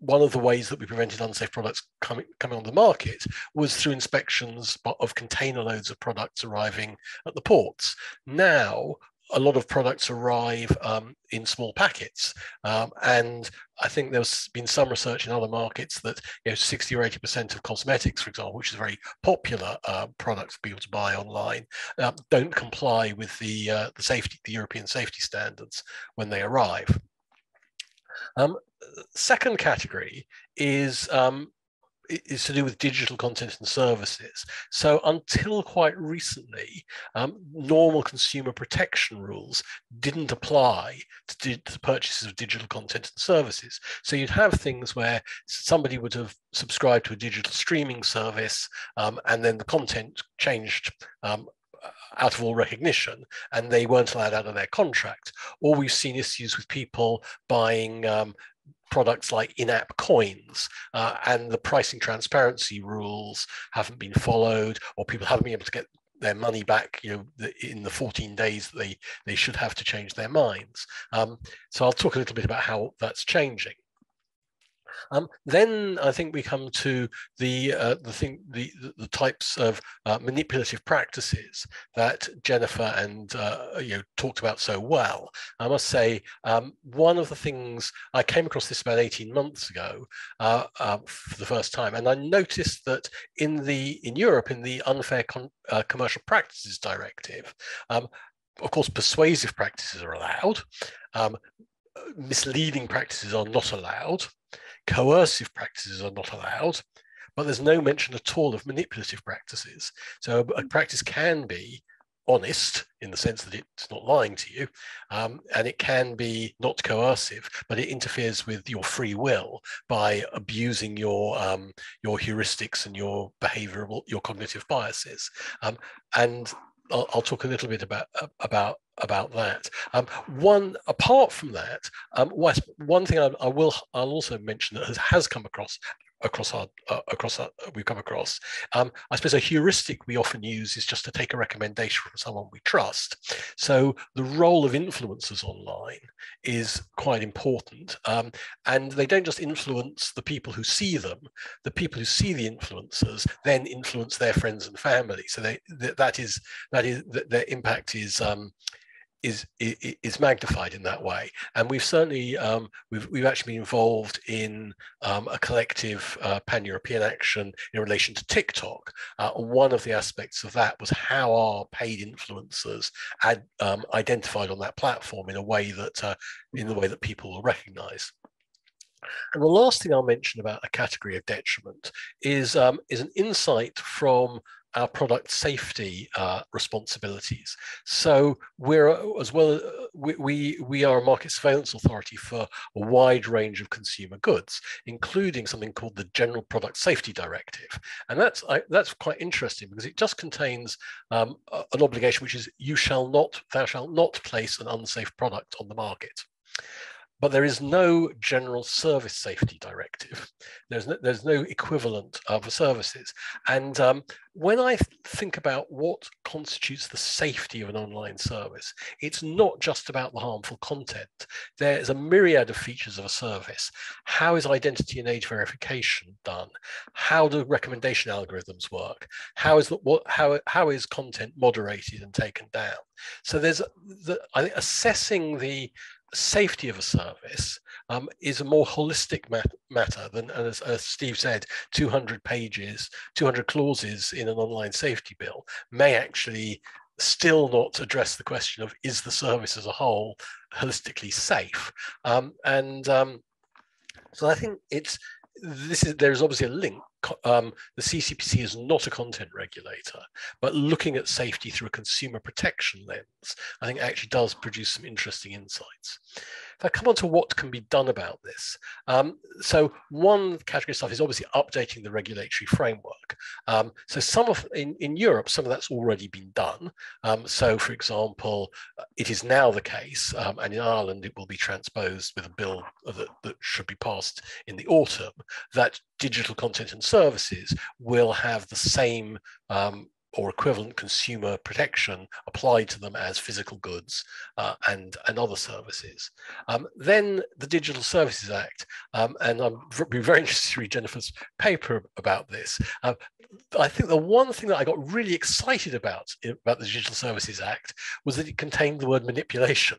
one of the ways that we prevented unsafe products coming coming on the market was through inspections of container loads of products arriving at the ports. Now, a lot of products arrive um, in small packets, um, and I think there's been some research in other markets that you know 60 or 80 percent of cosmetics, for example, which is a very popular uh, product for people to buy online, uh, don't comply with the uh, the safety, the European safety standards when they arrive. Um, second category is um, is to do with digital content and services. So until quite recently, um, normal consumer protection rules didn't apply to, to, purchases of digital content and services. So you'd have things where somebody would have subscribed to a digital streaming service um, and then the content changed um, out of all recognition and they weren't allowed out of their contract. Or we've seen issues with people buying um, products like in-app coins uh, and the pricing transparency rules haven't been followed or people haven't been able to get their money back you know in the 14 days that they they should have to change their minds. Um, so i'll talk a little bit about how that's changing um, then I think we come to the uh, the thing the the types of uh, manipulative practices that Jennifer and uh, you know talked about so well. I must say um, one of the things I came across this about 18 months ago uh, uh, for the first time, and I noticed that in the in Europe in the unfair uh, commercial practices directive. Um, of course, persuasive practices are allowed. Um, misleading practices are not allowed coercive practices are not allowed, but there's no mention at all of manipulative practices. So a practice can be honest in the sense that it's not lying to you, um, and it can be not coercive, but it interferes with your free will by abusing your um, your heuristics and your behavioral, your cognitive biases. Um, and I'll, I'll, talk a little bit about about about that. Um, one apart from that, um, one thing I, I, will I'll also mention that has, has come across across our uh, across our, we've come across. Um, I suppose a heuristic we often use is just to take a recommendation from someone we trust. So the role of influencers online is quite important, um, and they don't just influence the people who see them. The people who see the influencers then influence their friends and family. So they that is that is that their impact is um, is, is magnified in that way. And we've certainly um, we've we've actually been involved in um, a collective uh, pan-European action in relation to TikTok. Uh, one of the aspects of that was how are paid influencers ad, um, identified on that platform in a way that uh, in the way that people will recognise. And the last thing I'll mention about a category of detriment is, um, is an insight from our product safety uh, responsibilities. So we're uh, as well. Uh, we, we we are a market surveillance authority for a wide range of consumer goods, including something called the General Product Safety Directive, and that's I, that's quite interesting because it just contains um, an obligation which is you shall not, thou shalt not place an unsafe product on the market but there is no general service safety directive. There's no, there's no equivalent for services. And um, when I think about what constitutes the safety of an online service, it's not just about the harmful content. There's a myriad of features of a service. How is identity and age verification done? How do recommendation algorithms work? How is the, what how how is content moderated and taken down? So there's the assessing the safety of a service um, is a more holistic mat matter than, as, as, Steve said, 200 pages, 200 clauses in an online safety bill may actually still not address the question of is the service as a whole holistically safe? Um, and um, so I think it's this is there's obviously a link um, the CCPC is not a content regulator, but looking at safety through a consumer protection lens, I think actually does produce some interesting insights. If I come on to what can be done about this, um, so one category of stuff is obviously updating the regulatory framework. Um, so some of in, in Europe, some of that's already been done. Um, so for example, it is now the case, um, and in Ireland it will be transposed with a bill that, that should be passed in the autumn, that digital content and services will have the same um, or equivalent consumer protection applied to them as physical goods uh, and, and other services. Um, then the Digital Services Act, um, and I'm be very interested to read Jennifer's paper about this. Uh, I think the one thing that I got really excited about about the Digital Services Act was that it contained the word manipulation.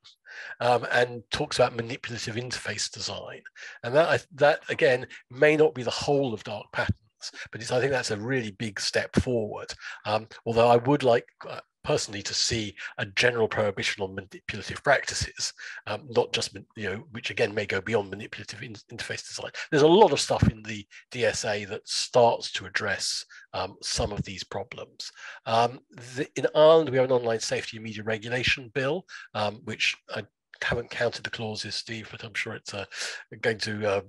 Um, and talks about manipulative interface design. And that, that again, may not be the whole of dark pattern, but I think that's a really big step forward. Um, although I would like uh, personally to see a general prohibition on manipulative practices, um, not just, you know, which again may go beyond manipulative in interface design. There's a lot of stuff in the DSA that starts to address um, some of these problems. Um, the, in Ireland, we have an online safety and media regulation bill, um, which I haven't counted the clauses, Steve, but I'm sure it's uh, going to uh,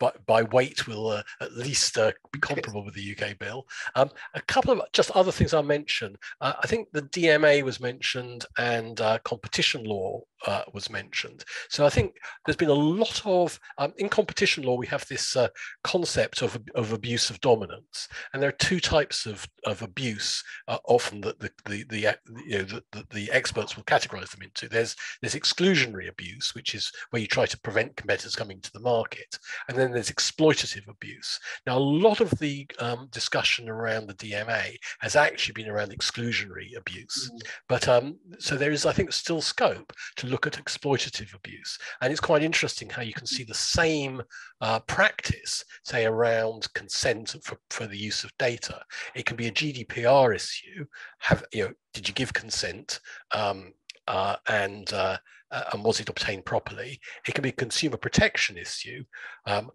by, by weight will uh, at least uh, be comparable with the UK bill. Um, a couple of just other things I'll mention. Uh, I think the DMA was mentioned and uh, competition law uh, was mentioned. So I think there's been a lot of, um, in competition law, we have this uh, concept of, of abuse of dominance. And there are two types of, of abuse often that the, the, the, you know, the, the, the experts will categorize them into. There's, there's exclusionary abuse, which is where you try to prevent competitors coming to the market. And then then there's exploitative abuse. Now, a lot of the um, discussion around the DMA has actually been around exclusionary abuse. Mm. But um, so there is, I think, still scope to look at exploitative abuse. And it's quite interesting how you can see the same uh, practice, say, around consent for, for the use of data. It can be a GDPR issue. Have you know? Did you give consent? Um, uh, and uh, uh, and was it obtained properly? It can be a consumer protection issue. Um,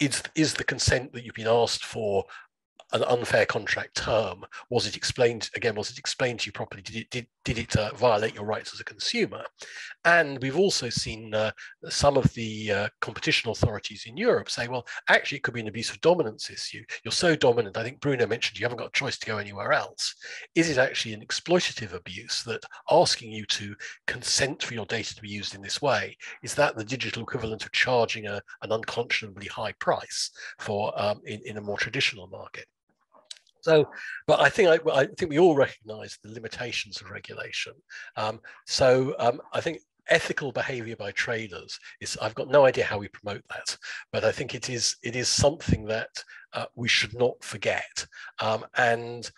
is, is the consent that you've been asked for an unfair contract term? Was it explained again? Was it explained to you properly? Did it did did it uh, violate your rights as a consumer? And we've also seen uh, some of the uh, competition authorities in Europe say, well, actually, it could be an abuse of dominance issue. You're so dominant. I think Bruno mentioned you haven't got a choice to go anywhere else. Is it actually an exploitative abuse that asking you to consent for your data to be used in this way is that the digital equivalent of charging a, an unconscionably high price for um, in, in a more traditional market? So, but I think I, I, think we all recognise the limitations of regulation. Um, so um, I think ethical behaviour by traders is I've got no idea how we promote that, but I think it is it is something that uh, we should not forget. Um, and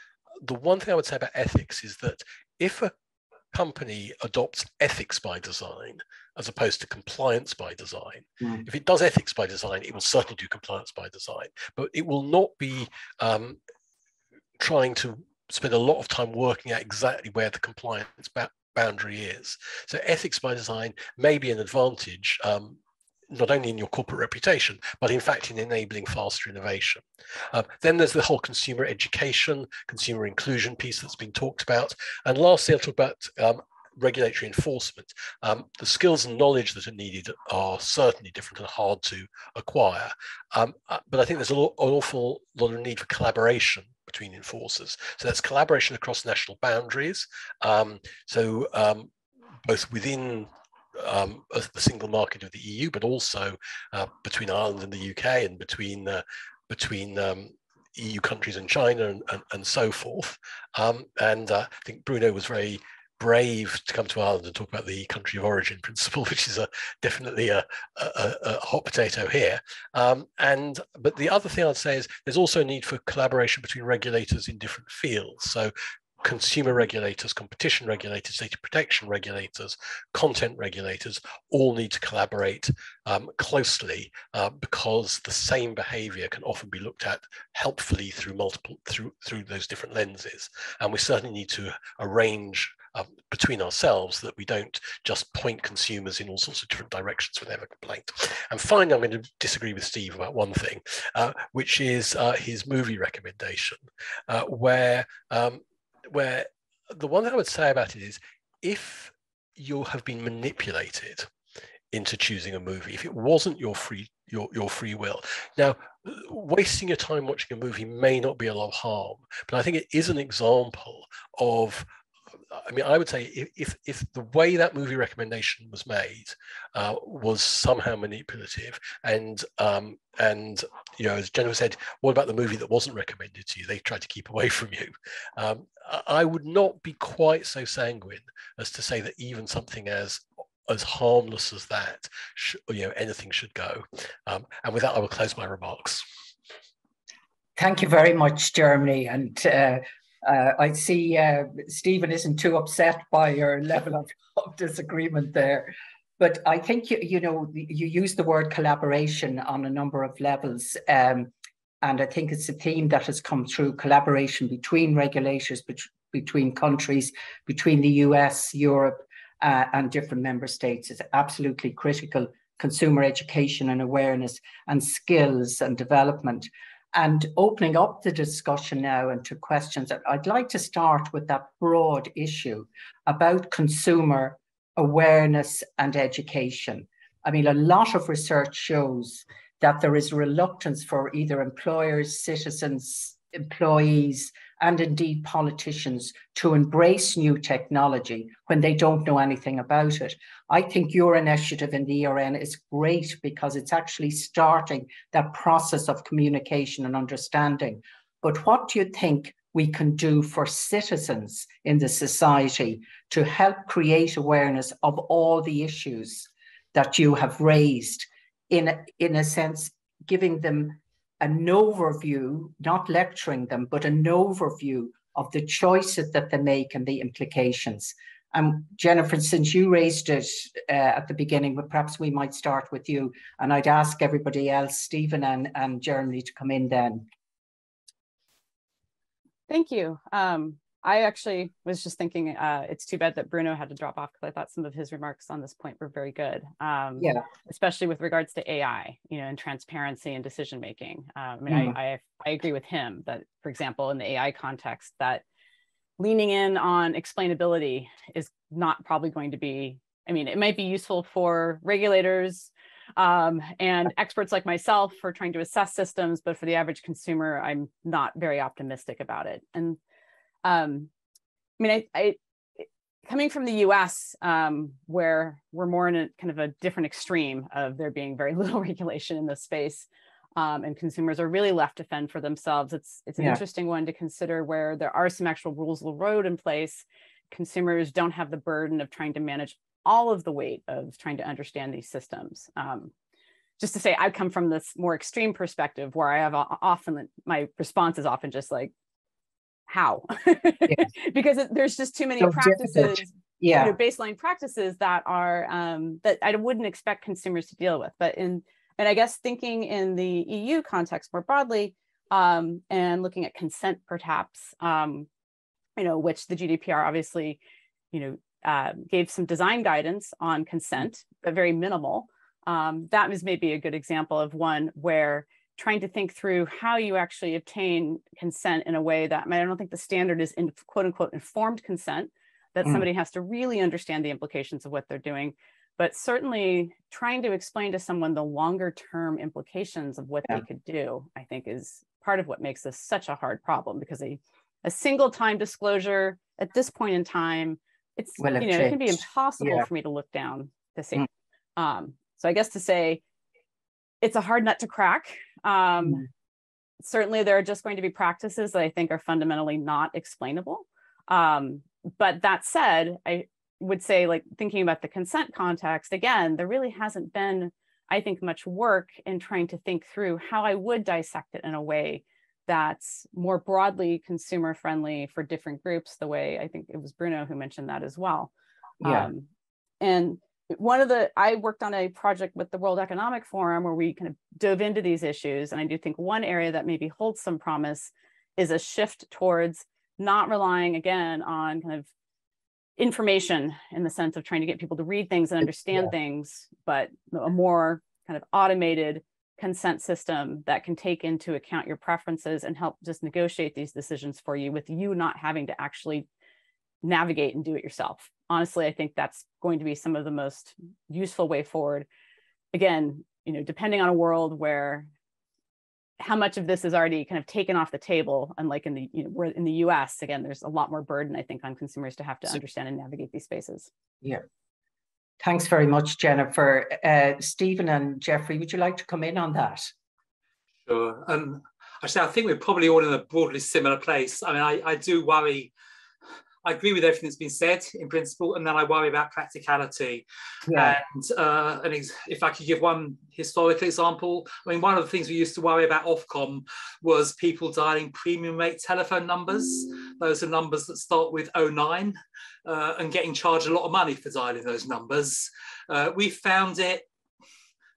the one thing I would say about ethics is that if a company adopts ethics by design as opposed to compliance by design. Mm. If it does ethics by design, it will certainly do compliance by design, but it will not be um, trying to spend a lot of time working out exactly where the compliance ba- boundary is. So ethics by design may be an advantage, um, not only in your corporate reputation, but in fact in enabling faster innovation. Uh, then there's the whole consumer education, consumer inclusion piece that's been talked about. And lastly, I'll talk about um, regulatory enforcement. Um, the skills and knowledge that are needed are certainly different and hard to acquire. Um, uh, but I think there's an awful lot of need for collaboration between enforcers. So that's collaboration across national boundaries. Um, so um, both within um, the single market of the EU, but also uh, between Ireland and the UK and between uh, between um, EU countries and China and, and, and so forth. Um, and uh, I think Bruno was very brave to come to Ireland and talk about the country of origin principle, which is a definitely a, a, a hot potato here. Um, and but the other thing I'd say is there's also a need for collaboration between regulators in different fields. So consumer regulators, competition regulators, data protection regulators, content regulators all need to collaborate um, closely uh, because the same behavior can often be looked at helpfully through multiple through through those different lenses. And we certainly need to arrange um, between ourselves that we don't just point consumers in all sorts of different directions with a complaint. And finally, I'm going to disagree with Steve about one thing, uh, which is uh, his movie recommendation, uh, where um, where the one thing I would say about it is if you have been manipulated into choosing a movie, if it wasn't your free your your free will. Now, wasting your time watching a movie may not be a lot of harm, but I think it is an example of I mean, I would say if if the way that movie recommendation was made uh, was somehow manipulative, and um, and you know, as Jennifer said, what about the movie that wasn't recommended to you? They tried to keep away from you. Um, I would not be quite so sanguine as to say that even something as as harmless as that, you know, anything should go. Um, and with that, I will close my remarks. Thank you very much, Jeremy. And uh, uh, I see uh, Stephen isn't too upset by your level of, of disagreement there. But I think, you, you know, you use the word collaboration on a number of levels. Um, and I think it's a theme that has come through collaboration between regulators, bet between countries, between the US, Europe, uh, and different member states is absolutely critical. Consumer education and awareness and skills and development. And opening up the discussion now into questions, I'd like to start with that broad issue about consumer awareness and education. I mean, a lot of research shows that there is reluctance for either employers, citizens, employees, and indeed politicians to embrace new technology when they don't know anything about it. I think your initiative in the ERN is great because it's actually starting that process of communication and understanding. But what do you think we can do for citizens in the society to help create awareness of all the issues that you have raised in, in a sense, giving them an overview, not lecturing them, but an overview of the choices that they make and the implications. Um, Jennifer, since you raised it uh, at the beginning, but perhaps we might start with you, and I'd ask everybody else, Stephen and, and Jeremy, to come in then. Thank you. Um, I actually was just thinking uh, it's too bad that Bruno had to drop off because I thought some of his remarks on this point were very good. Um, yeah. Especially with regards to AI, you know, and transparency and decision making. Um, I mean, mm. I, I, I agree with him that, for example, in the AI context, that leaning in on explainability is not probably going to be. I mean, it might be useful for regulators um, and experts like myself for trying to assess systems, but for the average consumer, I'm not very optimistic about it. And um, I mean, I, I coming from the US, um, where we're more in a kind of a different extreme of there being very little regulation in this space, um, and consumers are really left to fend for themselves. It's it's an yeah. interesting one to consider where there are some actual rules of the road in place. Consumers don't have the burden of trying to manage all of the weight of trying to understand these systems. Um, just to say, I come from this more extreme perspective where I have often my response is often just like, how? Because there's just too many so practices yeah. you know, baseline practices that are um, that i wouldn't expect consumers to deal with. But in and i guess thinking in the eu context more broadly um, and looking at consent perhaps um, you know which the gdpr obviously you know uh, gave some design guidance on consent but very minimal um, that was maybe a good example of one where trying to think through how you actually obtain consent in a way that I, mean, I don't think the standard is in quote unquote informed consent, that mm. somebody has to really understand the implications of what they're doing. But certainly trying to explain to someone the longer term implications of what yeah. they could do, I think is part of what makes this such a hard problem because a, a single time disclosure at this point in time, it's, well, you know, changed. it can be impossible yeah. for me to look down the same Mm. Um, so I guess to say, it's a hard nut to crack. Um, mm-hmm. Certainly, there are just going to be practices that I think are fundamentally not explainable. Um, but that said, I would say, like thinking about the consent context, again, there really hasn't been, I think, much work in trying to think through how I would dissect it in a way that's more broadly consumer friendly for different groups, the way I think it was Bruno who mentioned that as well. Yeah. Um, and one of the i worked on a project with the world economic forum where we kind of dove into these issues and i do think one area that maybe holds some promise is a shift towards not relying again on kind of information in the sense of trying to get people to read things and understand yeah. things, but a more kind of automated consent system that can take into account your preferences and help just negotiate these decisions for you with you not having to actually navigate and do it yourself. Honestly, I think that's going to be some of the most useful way forward. Again, you know, depending on a world where how much of this is already kind of taken off the table unlike in the you know we're in the us again there's a lot more burden i think on consumers to have to understand and navigate these spaces. Yeah. Thanks very much jennifer. Uh, stephen and jeffrey would you like to come in on that? Sure. Um actually i think we're probably all in a broadly similar place. I mean i, I do worry I agree with everything that's been said in principle, and then I worry about practicality. Yeah. And uh, and if I could give one historical example, I mean, one of the things we used to worry about Ofcom was people dialing premium rate telephone numbers. Those are numbers that start with 09 uh, and getting charged a lot of money for dialing those numbers. Uh, we found it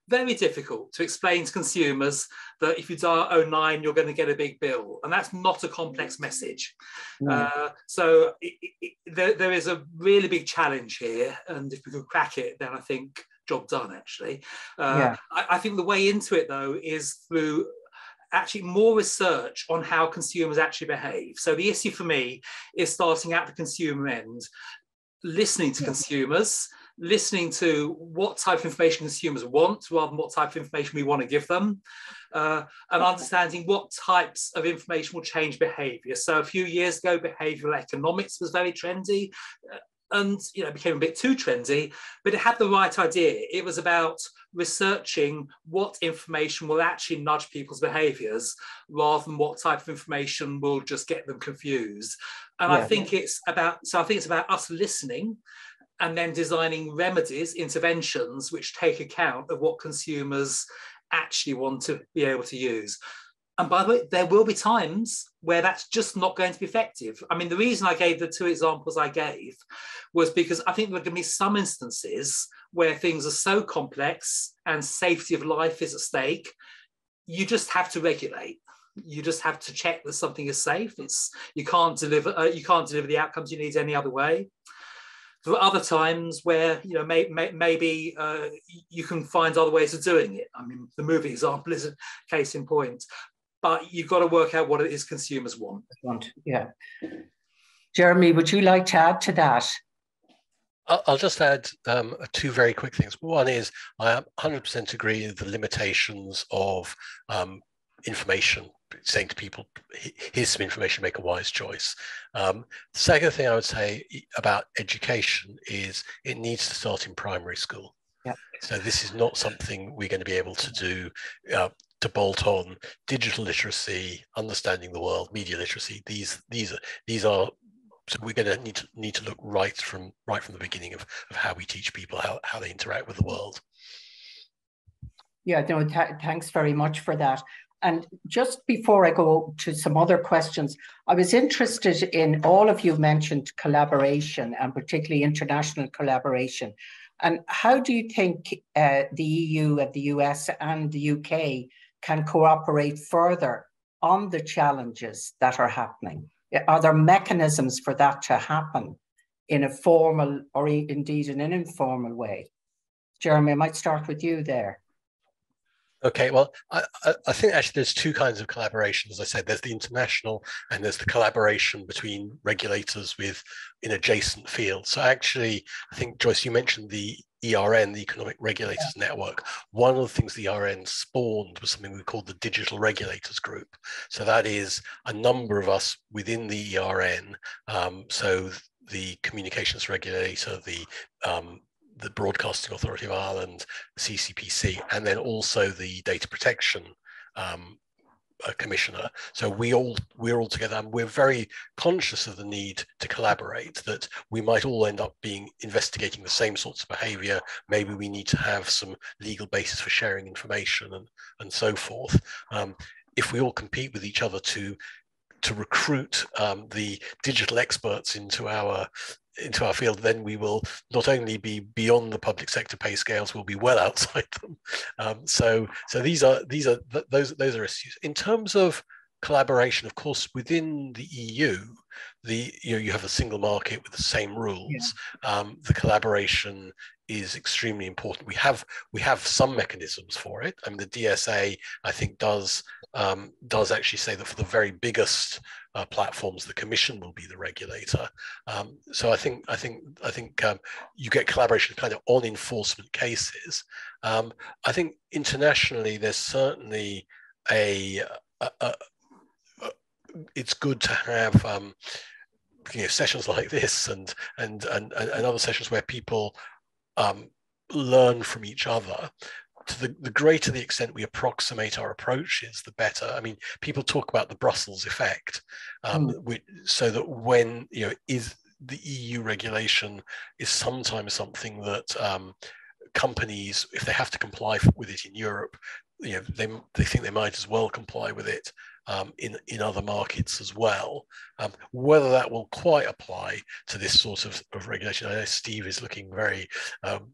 very difficult to explain to consumers that if you dial 09, you're going to get a big bill. And that's not a complex message. No. Uh, so it, it, there, there is a really big challenge here. And if we could crack it, then I think job done, actually. Uh, yeah. I, I think the way into it, though, is through actually more research on how consumers actually behave. So the issue for me is starting at the consumer end, listening to consumers, listening to what type of information consumers want rather than what type of information we want to give them, uh, and understanding what types of information will change behavior. So a few years ago, behavioral economics was very trendy. Uh, and you know became a bit too trendy but it had the right idea it was about researching what information will actually nudge people's behaviors rather than what type of information will just get them confused and yeah. i think it's about so i think it's about us listening and then designing remedies, interventions, which take account of what consumers actually want to be able to use. And by the way, there will be times where that's just not going to be effective. I mean, the reason I gave the two examples I gave was because I think there are going to be some instances where things are so complex and safety of life is at stake, you just have to regulate. You just have to check that something is safe. It's you can't deliver uh, you can't deliver the outcomes you need any other way. There are other times where you know may, may, maybe uh, you can find other ways of doing it. I mean, the movie example is a case in point, but you've got to work out what it is consumers want. Want, yeah. Jeremy, would you like to add to that? I'll just add um, two very quick things. One is I 100% agree with the limitations of um, information saying to people, here's some information, make a wise choice. Um, the second thing I would say about education is it needs to start in primary school. Yeah. So this is not something we're going to be able to do uh, to bolt on digital literacy, understanding the world, media literacy. These these are these are so we're going to need to need to look right from right from the beginning of, of how we teach people how, how they interact with the world. Yeah, no, th thanks very much for that. And just before I go to some other questions, I was interested in all of you mentioned collaboration and particularly international collaboration. And how do you think uh, the EU and the US and the UK can cooperate further on the challenges that are happening? Are there mechanisms for that to happen in a formal or indeed in an informal way? Jeremy, I might start with you there. Okay, well, I, I, think actually there's two kinds of collaboration. As I said, there's the international and there's the collaboration between regulators with in adjacent fields. So actually, I think Joyce, you mentioned the ERN, the Economic Regulators yeah. Network. One of the things the ERN spawned was something we called the Digital Regulators Group. So that is a number of us within the ERN. Um, so the communications regulator, the um, the Broadcasting Authority of Ireland, CCPC, and then also the Data Protection um, uh, Commissioner. So we all we're all together, and we're very conscious of the need to collaborate. That we might all end up being investigating the same sorts of behaviour. Maybe we need to have some legal basis for sharing information and and so forth. Um, if we all compete with each other to to recruit um, the digital experts into our into our field, then we will not only be beyond the public sector pay scales, we'll be well outside them. Um, so, so these are these are those those are issues. In terms of collaboration, of course, within the EU, the you know you have a single market with the same rules. Yeah. Um, the collaboration is extremely important. We have we have some mechanisms for it. I mean, the DSA I think does um, does actually say that for the very biggest uh, platforms, the Commission will be the regulator. Um, so I think I think I think um, you get collaboration kind of on enforcement cases. Um, I think internationally, there's certainly a, a, a, a it's good to have um, you know sessions like this and and and and other sessions where people um, learn from each other to the, the greater the extent we approximate our approaches, the better. I mean, people talk about the Brussels effect, um, mm. which, so that when you know is the EU regulation is sometimes something that um, companies, if they have to comply with it in Europe, you know, they they think they might as well comply with it um, in in other markets as well. Um, whether that will quite apply to this sort of, of regulation, I know Steve is looking very um,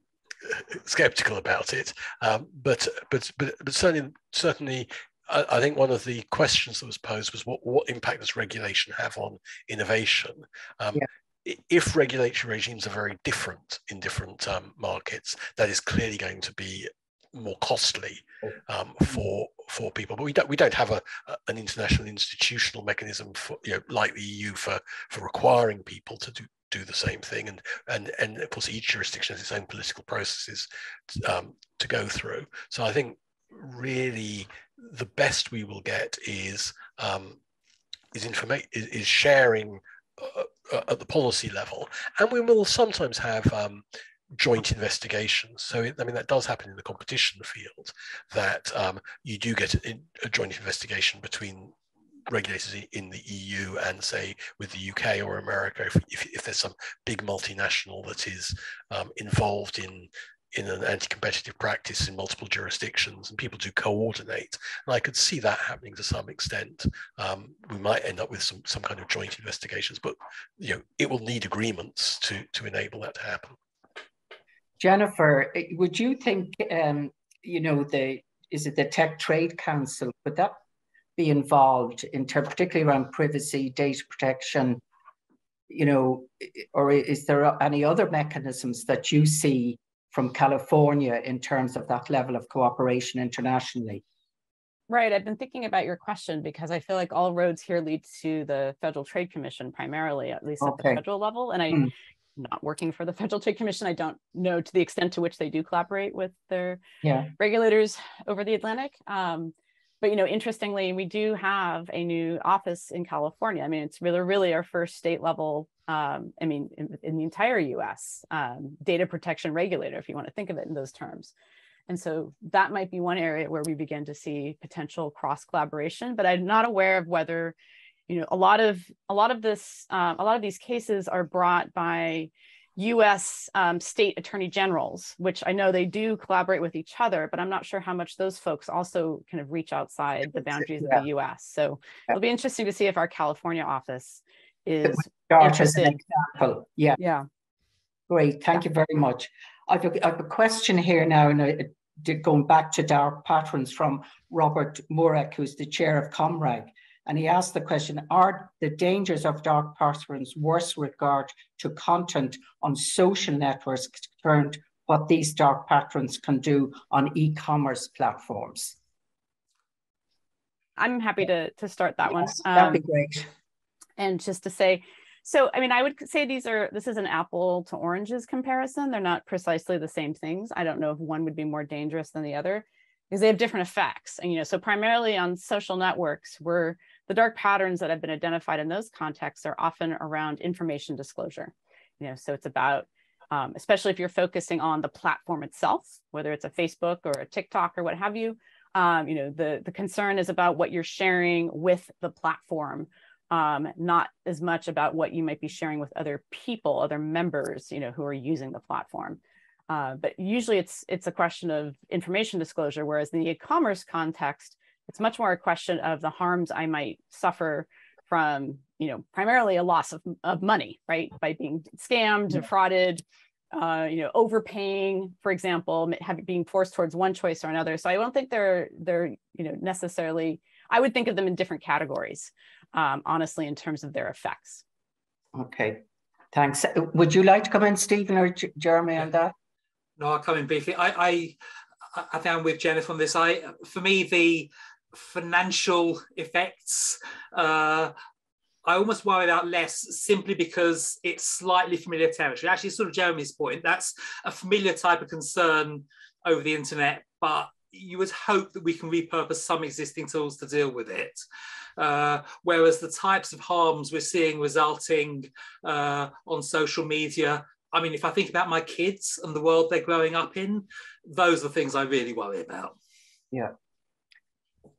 skeptical about it, um, but but but but certainly certainly. I, I think one of the questions that was posed was what, what impact does regulation have on innovation? Um, yeah. If regulatory regimes are very different in different um, markets, that is clearly going to be more costly um, for for people. But we don't we don't have a, a, an international institutional mechanism for you know like the EU for for requiring people to do do the same thing and and and of course each jurisdiction has its own political processes um, to go through. So I think really the best we will get is um, is information is, is, sharing uh, uh, at the policy level, and we will sometimes have um, joint investigations. So, I mean, that does happen in the competition field, that um, you do get a, a, joint investigation between regulators in the EU and, say, with the UK or America, if, if, if there's some big multinational that is um, involved in in an anti-competitive practice in multiple jurisdictions and people do coordinate. And i could see that happening to some extent. Um, we might end up with some some kind of joint investigations but you know it will need agreements to to enable that to happen Jennifer, eh, would you think, um, you know, the is it the Tech Trade Council? Would that be involved in ter- particularly around privacy, data protection? You know, or is there any other mechanisms that you see from California in terms of that level of cooperation internationally? Right. I've been thinking about your question because I feel like all roads here lead to the Federal Trade Commission primarily, at least okay. at the federal level. And I, mm not working for the Federal Trade Commission. I don't know to the extent to which they do collaborate with their yeah. regulators over the Atlantic. Um, but you know, interestingly, we do have a new office in California. I mean, it's really, really our first state level. Um, I mean, in, in, the entire U.S. Um, data protection regulator, if you want to think of it in those terms. And so that might be one area where we begin to see potential cross collaboration. But I'm not aware of whether you know a lot of a lot of this um, a lot of these cases are brought by U.S. Um, state attorney generals, which I know they do collaborate with each other, but I'm not sure how much those folks also kind of reach outside the boundaries yeah. of the U.S. So yeah. it'll be interesting to see if our California office is interested. An example. Yeah. Yeah. Great. Thank yeah. you very much. I've a, I've a question here now, and I, did going back to dark patterns from Robert Mourik, who's the chair of ComReg. And he asked the question Are the dangers of dark patterns worse regard to content on social networks concerned what these dark patterns can do on e commerce platforms? I'm happy to, to start that yes, one. That'd um, be great. And just to say, so I mean, I would say these are this is an apple to oranges comparison. They're not precisely the same things. I don't know if one would be more dangerous than the other because they have different effects. And you know, so primarily on social networks, we're the dark patterns that have been identified in those contexts are often around information disclosure. You know, so it's about, um, especially if you're focusing on the platform itself, whether it's a Facebook or a TikTok or what have you, um, you know, the, the concern is about what you're sharing with the platform, um, not as much about what you might be sharing with other people, other members, you know, who are using the platform. Uh, but usually it's it's a question of information disclosure, whereas in the e-commerce context, it's much more a question of the harms I might suffer from, you know, primarily a loss of, of money, right? By being scammed, defrauded, uh, you know, overpaying, for example, having being forced towards one choice or another. So I don't think they're they're you know necessarily. I would think of them in different categories, um, honestly, in terms of their effects. Okay, thanks. Would you like to come in, Stephen or J Jeremy, on that? No, I'll come in briefly. I, I, I found with Jennifer on this. I, for me, the financial effects. Uh, I almost worry about less simply because it's slightly familiar territory. Actually, sort of Jeremy's point, that's a familiar type of concern over the internet, but you would hope that we can repurpose some existing tools to deal with it. Uh, whereas the types of harms we're seeing resulting uh, on social media, I mean, if I think about my kids and the world they're growing up in, those are things I really worry about. Yeah.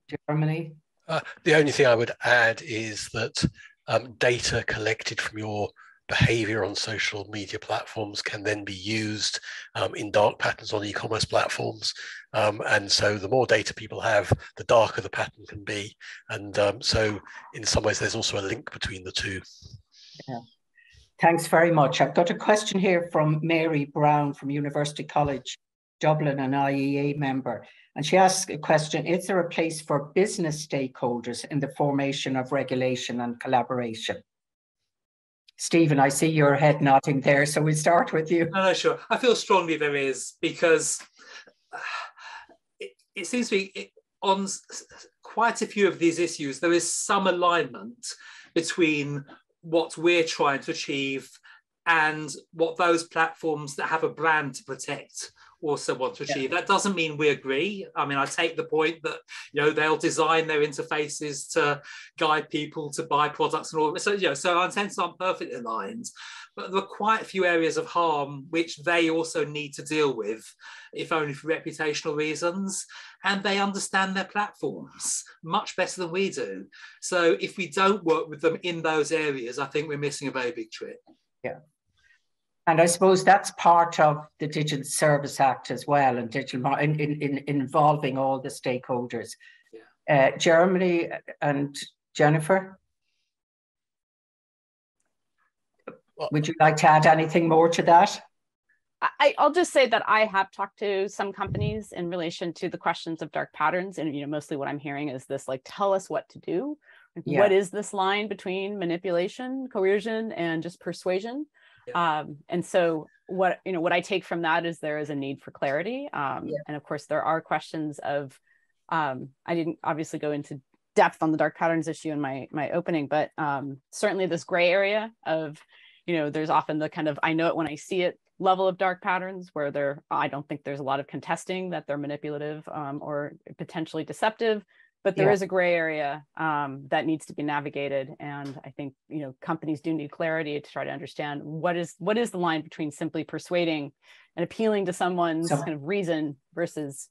Jeremy? Uh, the only thing I would add is that um, data collected from your behavior on social media platforms can then be used um, in dark patterns on e-commerce platforms. Um, and so the more data people have, the darker the pattern can be. And um, so in some ways, there's also a link between the two. Yeah. Thanks very much. I've got a question here from Mary Brown from University College Dublin, an IIEA member. And she asks a question Is there a place for business stakeholders in the formation of regulation and collaboration? Stephen, I see your head nodding there, so we'll start with you. No, no, sure. I feel strongly there is because it, it seems to be on quite a few of these issues, there is some alignment between what we're trying to achieve and what those platforms that have a brand to protect also want to achieve. Yeah. That doesn't mean we agree. I mean, I take the point that you know they'll design their interfaces to guide people to buy products and all. So you know, so our intents aren't perfectly aligned, but there are quite a few areas of harm which they also need to deal with, if only for reputational reasons. And they understand their platforms much better than we do. So if we don't work with them in those areas, I think we're missing a very big trick. Yeah. And I suppose that's part of the Digital Service Act as well, and digital in, in, in involving all the stakeholders. Yeah. Uh, Jeremy and Jennifer, well, would you like to add anything more to that? I, will just say that I have talked to some companies in relation to the questions of dark patterns, and you know, mostly what I'm hearing is this: like, tell us what to do. Yeah. What is this line between manipulation, coercion, and just persuasion? Yeah. Um, and so what you know what I take from that is there is a need for clarity. Um, yeah. And of course, there are questions of um, I didn't obviously go into depth on the dark patterns issue in my my opening, but um, certainly this gray area of you know there's often the kind of I know it when I see it level of dark patterns where there I don't think there's a lot of contesting that they're manipulative um, or potentially deceptive but there yeah. is a gray area um, that needs to be navigated and i think you know companies do need clarity to try to understand what is what is the line between simply persuading and appealing to someone's so, kind of reason versus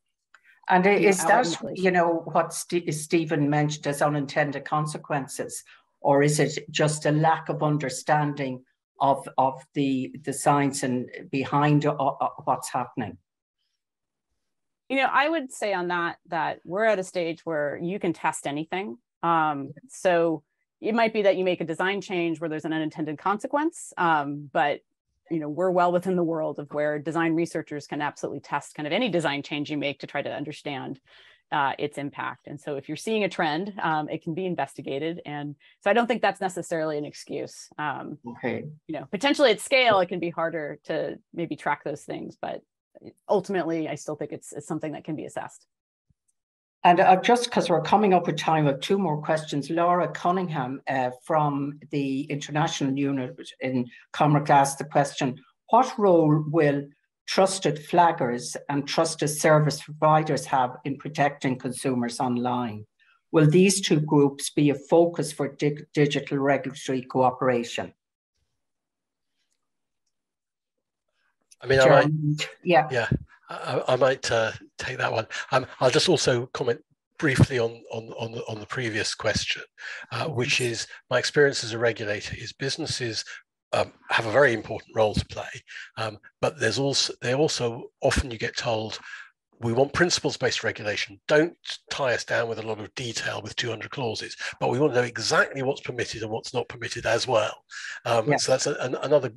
and is that you know what St- stephen mentioned as unintended consequences or is it just a lack of understanding of of the the science and behind uh, uh, what's happening you know i would say on that that we're at a stage where you can test anything. Um, so it might be that you make a design change where there's an unintended consequence um, but you know we're well within the world of where design researchers can absolutely test kind of any design change you make to try to understand uh, its impact. And so if you're seeing a trend um, it can be investigated. And so i don't think that's necessarily an excuse. Um, okay. you know potentially at scale it can be harder to maybe track those things but ultimately, I still think it's, it's something that can be assessed. And uh, just because we're coming up with time, of two more questions. Laura Cunningham uh, from the International Unit in ComReg asked the question, what role will trusted flaggers and trusted service providers have in protecting consumers online? Will these two groups be a focus for di digital regulatory cooperation? I mean, I might, yeah, yeah, I, I might uh, take that one. Um, I'll just also comment briefly on on on the, on the previous question, uh, which is my experience as a regulator is businesses um, have a very important role to play, um, but there's also they also often you get told we want principles-based regulation. Don't tie us down with a lot of detail with 200 clauses, but we want to know exactly what's permitted and what's not permitted as well. Um, yeah. So that's a, an, another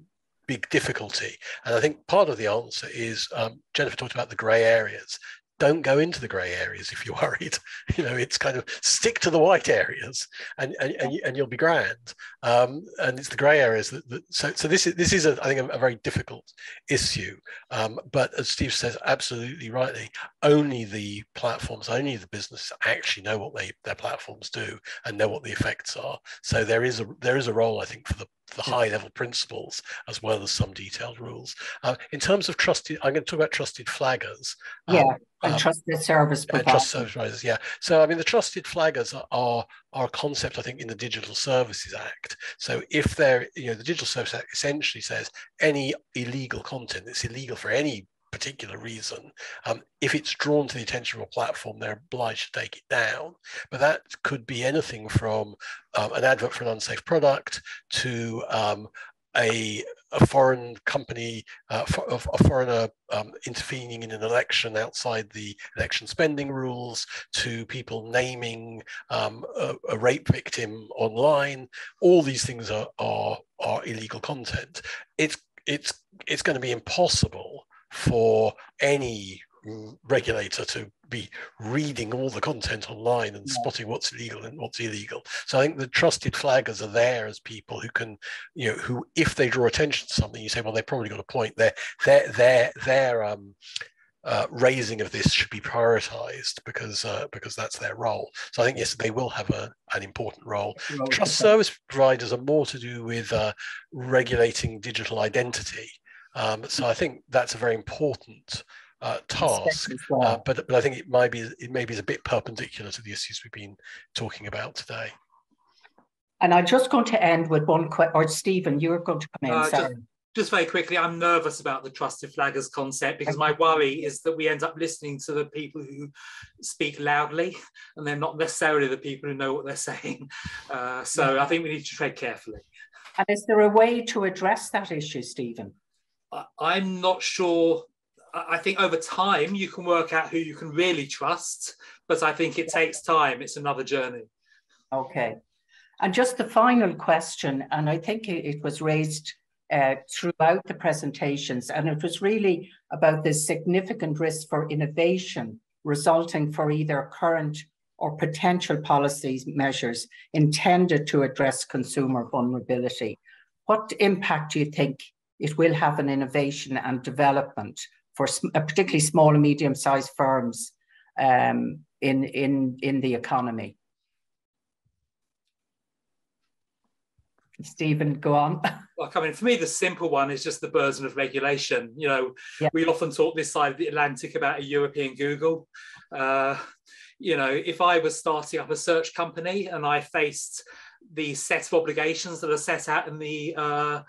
big difficulty. And I think part of the answer is um, Jennifer talked about the grey areas. don't go into the gray areas if you're worried. You know, it's kind of stick to the white areas, and and, and, and you'll be grand. Um, and it's the gray areas that, that, so so this is this is a, I think a, a very difficult issue. Um, but as Steve says, absolutely rightly, only the platforms, only the businesses actually know what they their platforms do and know what the effects are. So there is a there is a role I think for the the high level principles as well as some detailed rules. Uh, in terms of trusted, I'm going to talk about trusted flaggers. Yeah, um, and um, trusted service providers. Trust service providers, yeah. So I mean, the trusted flaggers are, are, are a concept I think in the Digital Services Act. So if they're, you know, the Digital Services Act essentially says any illegal content that's illegal for any particular reason. Um, if it's drawn to the attention of a platform, they're obliged to take it down. But that could be anything from um, an advert for an unsafe product to um, a, a, foreign company, uh, for, a foreigner um, intervening in an election outside the election spending rules, to people naming um, a, a, rape victim online. All these things are, are, are illegal content. It's it's it's going to be impossible for any regulator to be reading all the content online and spotting what's legal and what's illegal. So I think the trusted flaggers are there as people who can, you know, who if they draw attention to something, you say, well, they've probably got a point. Their their their their um, uh, raising of this should be prioritized because uh, because that's their role. So I think yes, they will have a, an important role. Trust service providers are more to do with uh, regulating digital identity. Um, so I think that's a very important uh, task, well. uh, but but I think it might be it maybe is a bit perpendicular to the issues we've been talking about today. And I'm just going to end with one question, or Stephen, you're going to come in. Uh, just, just, very quickly, I'm nervous about the trusted flaggers concept because my worry is that we end up listening to the people who speak loudly, and they're not necessarily the people who know what they're saying. Uh, so yeah. I think we need to tread carefully. And is there a way to address that issue, Stephen? I'm not sure. I think over time you can work out who you can really trust, but I think it takes time. It's another journey. Okay. And just the final question, and I think it was raised uh, throughout the presentations, and it was really about the significant risk for innovation resulting for either current or potential policies measures intended to address consumer vulnerability. What impact do you think it will have an innovation and development for uh, particularly small and medium sized firms um, in, in, in the economy. Stephen, go on. Well, I mean, for me, the simple one is just the burden of regulation. You know, yeah. we often talk this side of the Atlantic about a European Google. Uh, you know, if I was starting up a search company and I faced the set of obligations that are set out in the uh, uh,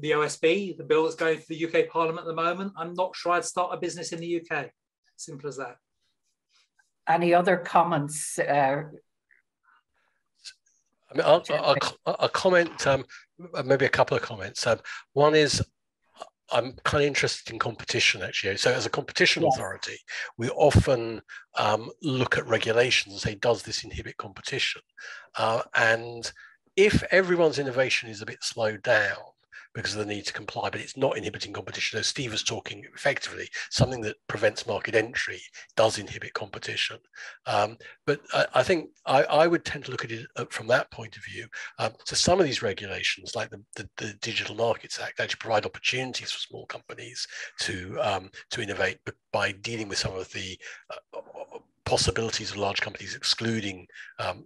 the OSB, the bill that's going through the UK Parliament at the moment. I'm not sure I'd start a business in the UK. Simple as that. Any other comments? Uh... I mean, I'll, I'll, I'll comment, um, maybe a couple of comments. Um, one is I'm kind of interested in competition actually. So, as a competition yes. authority, we often um, look at regulations and say, does this inhibit competition? Uh, and if everyone's innovation is a bit slowed down, because of the need to comply, but it's not inhibiting competition. As Steve was talking effectively, something that prevents market entry does inhibit competition. Um, but I, I think I, I, would tend to look at it uh, from that point of view. Um, so some of these regulations, like the, the, the, Digital Markets Act, actually provide opportunities for small companies to um, to innovate, by dealing with some of the uh, possibilities of large companies excluding um,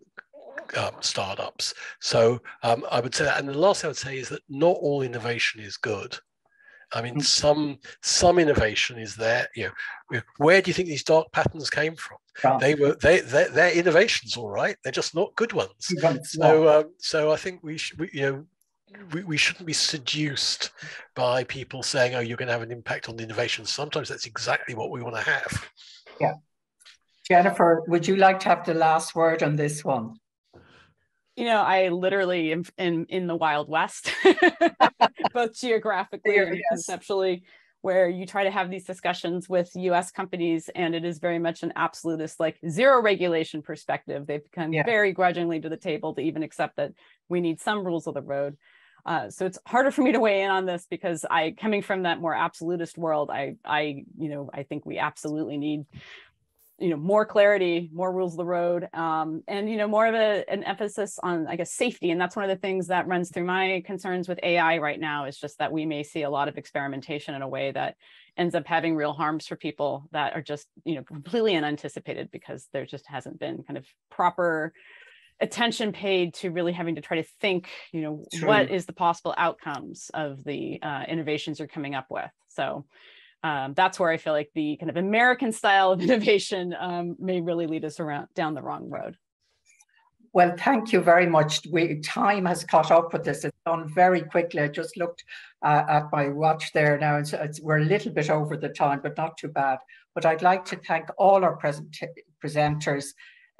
um, startups. So um, I would say that. And the last thing I would say is that not all innovation is good. I mean, mm. some some innovation is there. You know, where do you think these dark patterns came from? They were they their innovations, all right. They're just not good ones. So um, so I think we should we, you know we, we shouldn't be seduced by people saying, "Oh, you're going to have an impact on the innovation." Sometimes that's exactly what we want to have. Yeah, Jennifer, would you like to have the last word on this one? You know, I literally am in in the Wild West, both geographically and yes. conceptually, where you try to have these discussions with U.S. companies, and it is very much an absolutist, like zero regulation perspective. They've come yeah. very grudgingly to the table to even accept that we need some rules of the road. Uh, so it's harder for me to weigh in on this because I, coming from that more absolutist world, I, I, you know, I think we absolutely need you know more clarity more rules of the road um, and you know more of a, an emphasis on i guess safety. And that's one of the things that runs through my concerns with ai right now is just that we may see a lot of experimentation in a way that ends up having real harms for people that are just you know completely unanticipated because there just hasn't been kind of proper attention paid to really having to try to think you know what is the possible outcomes of the uh, innovations you're coming up with. So um, that's where I feel like the kind of American style of innovation um, may really lead us around down the wrong road. Well, thank you very much. We, time has caught up with this. It's gone very quickly. I just looked uh, at my watch there now. It's, it's, we're a little bit over the time, but not too bad. But I'd like to thank all our present presenters,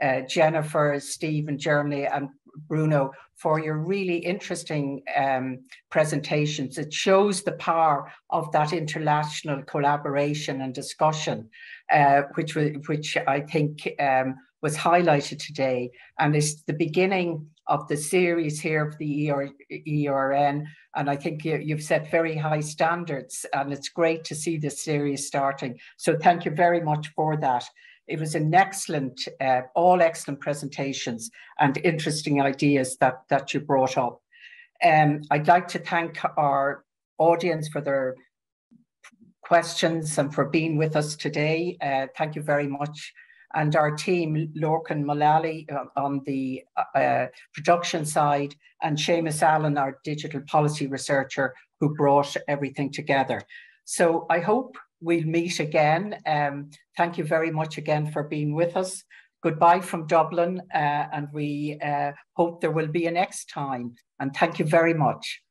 uh, Jennifer, Steve in Jeremy, and Bruno, for your really interesting um, presentations. It shows the power of that international collaboration and discussion, uh, which, which I think um, was highlighted today. And it's the beginning of the series here of the ER, ERN. And I think you, have set very high standards, and it's great to see this series starting. So thank you very much for that. It was an excellent, uh, all excellent presentations and interesting ideas that, that you brought up. Um, I'd like to thank our audience for their questions and for being with us today. Uh, thank you very much. And our team, Lorcan Mullally uh, on the uh, production side, and Seamus Allen, our digital policy researcher, who brought everything together. So I hope we'll meet again. Um, thank you very much again for being with us. Goodbye from Dublin, uh, and we uh, hope there will be a next time. And thank you very much.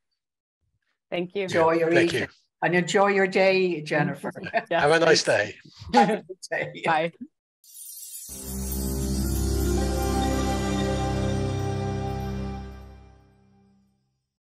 Thank you. Enjoy your thank evening. You. And enjoy your day, Jennifer. yeah. Have a nice day. Bye.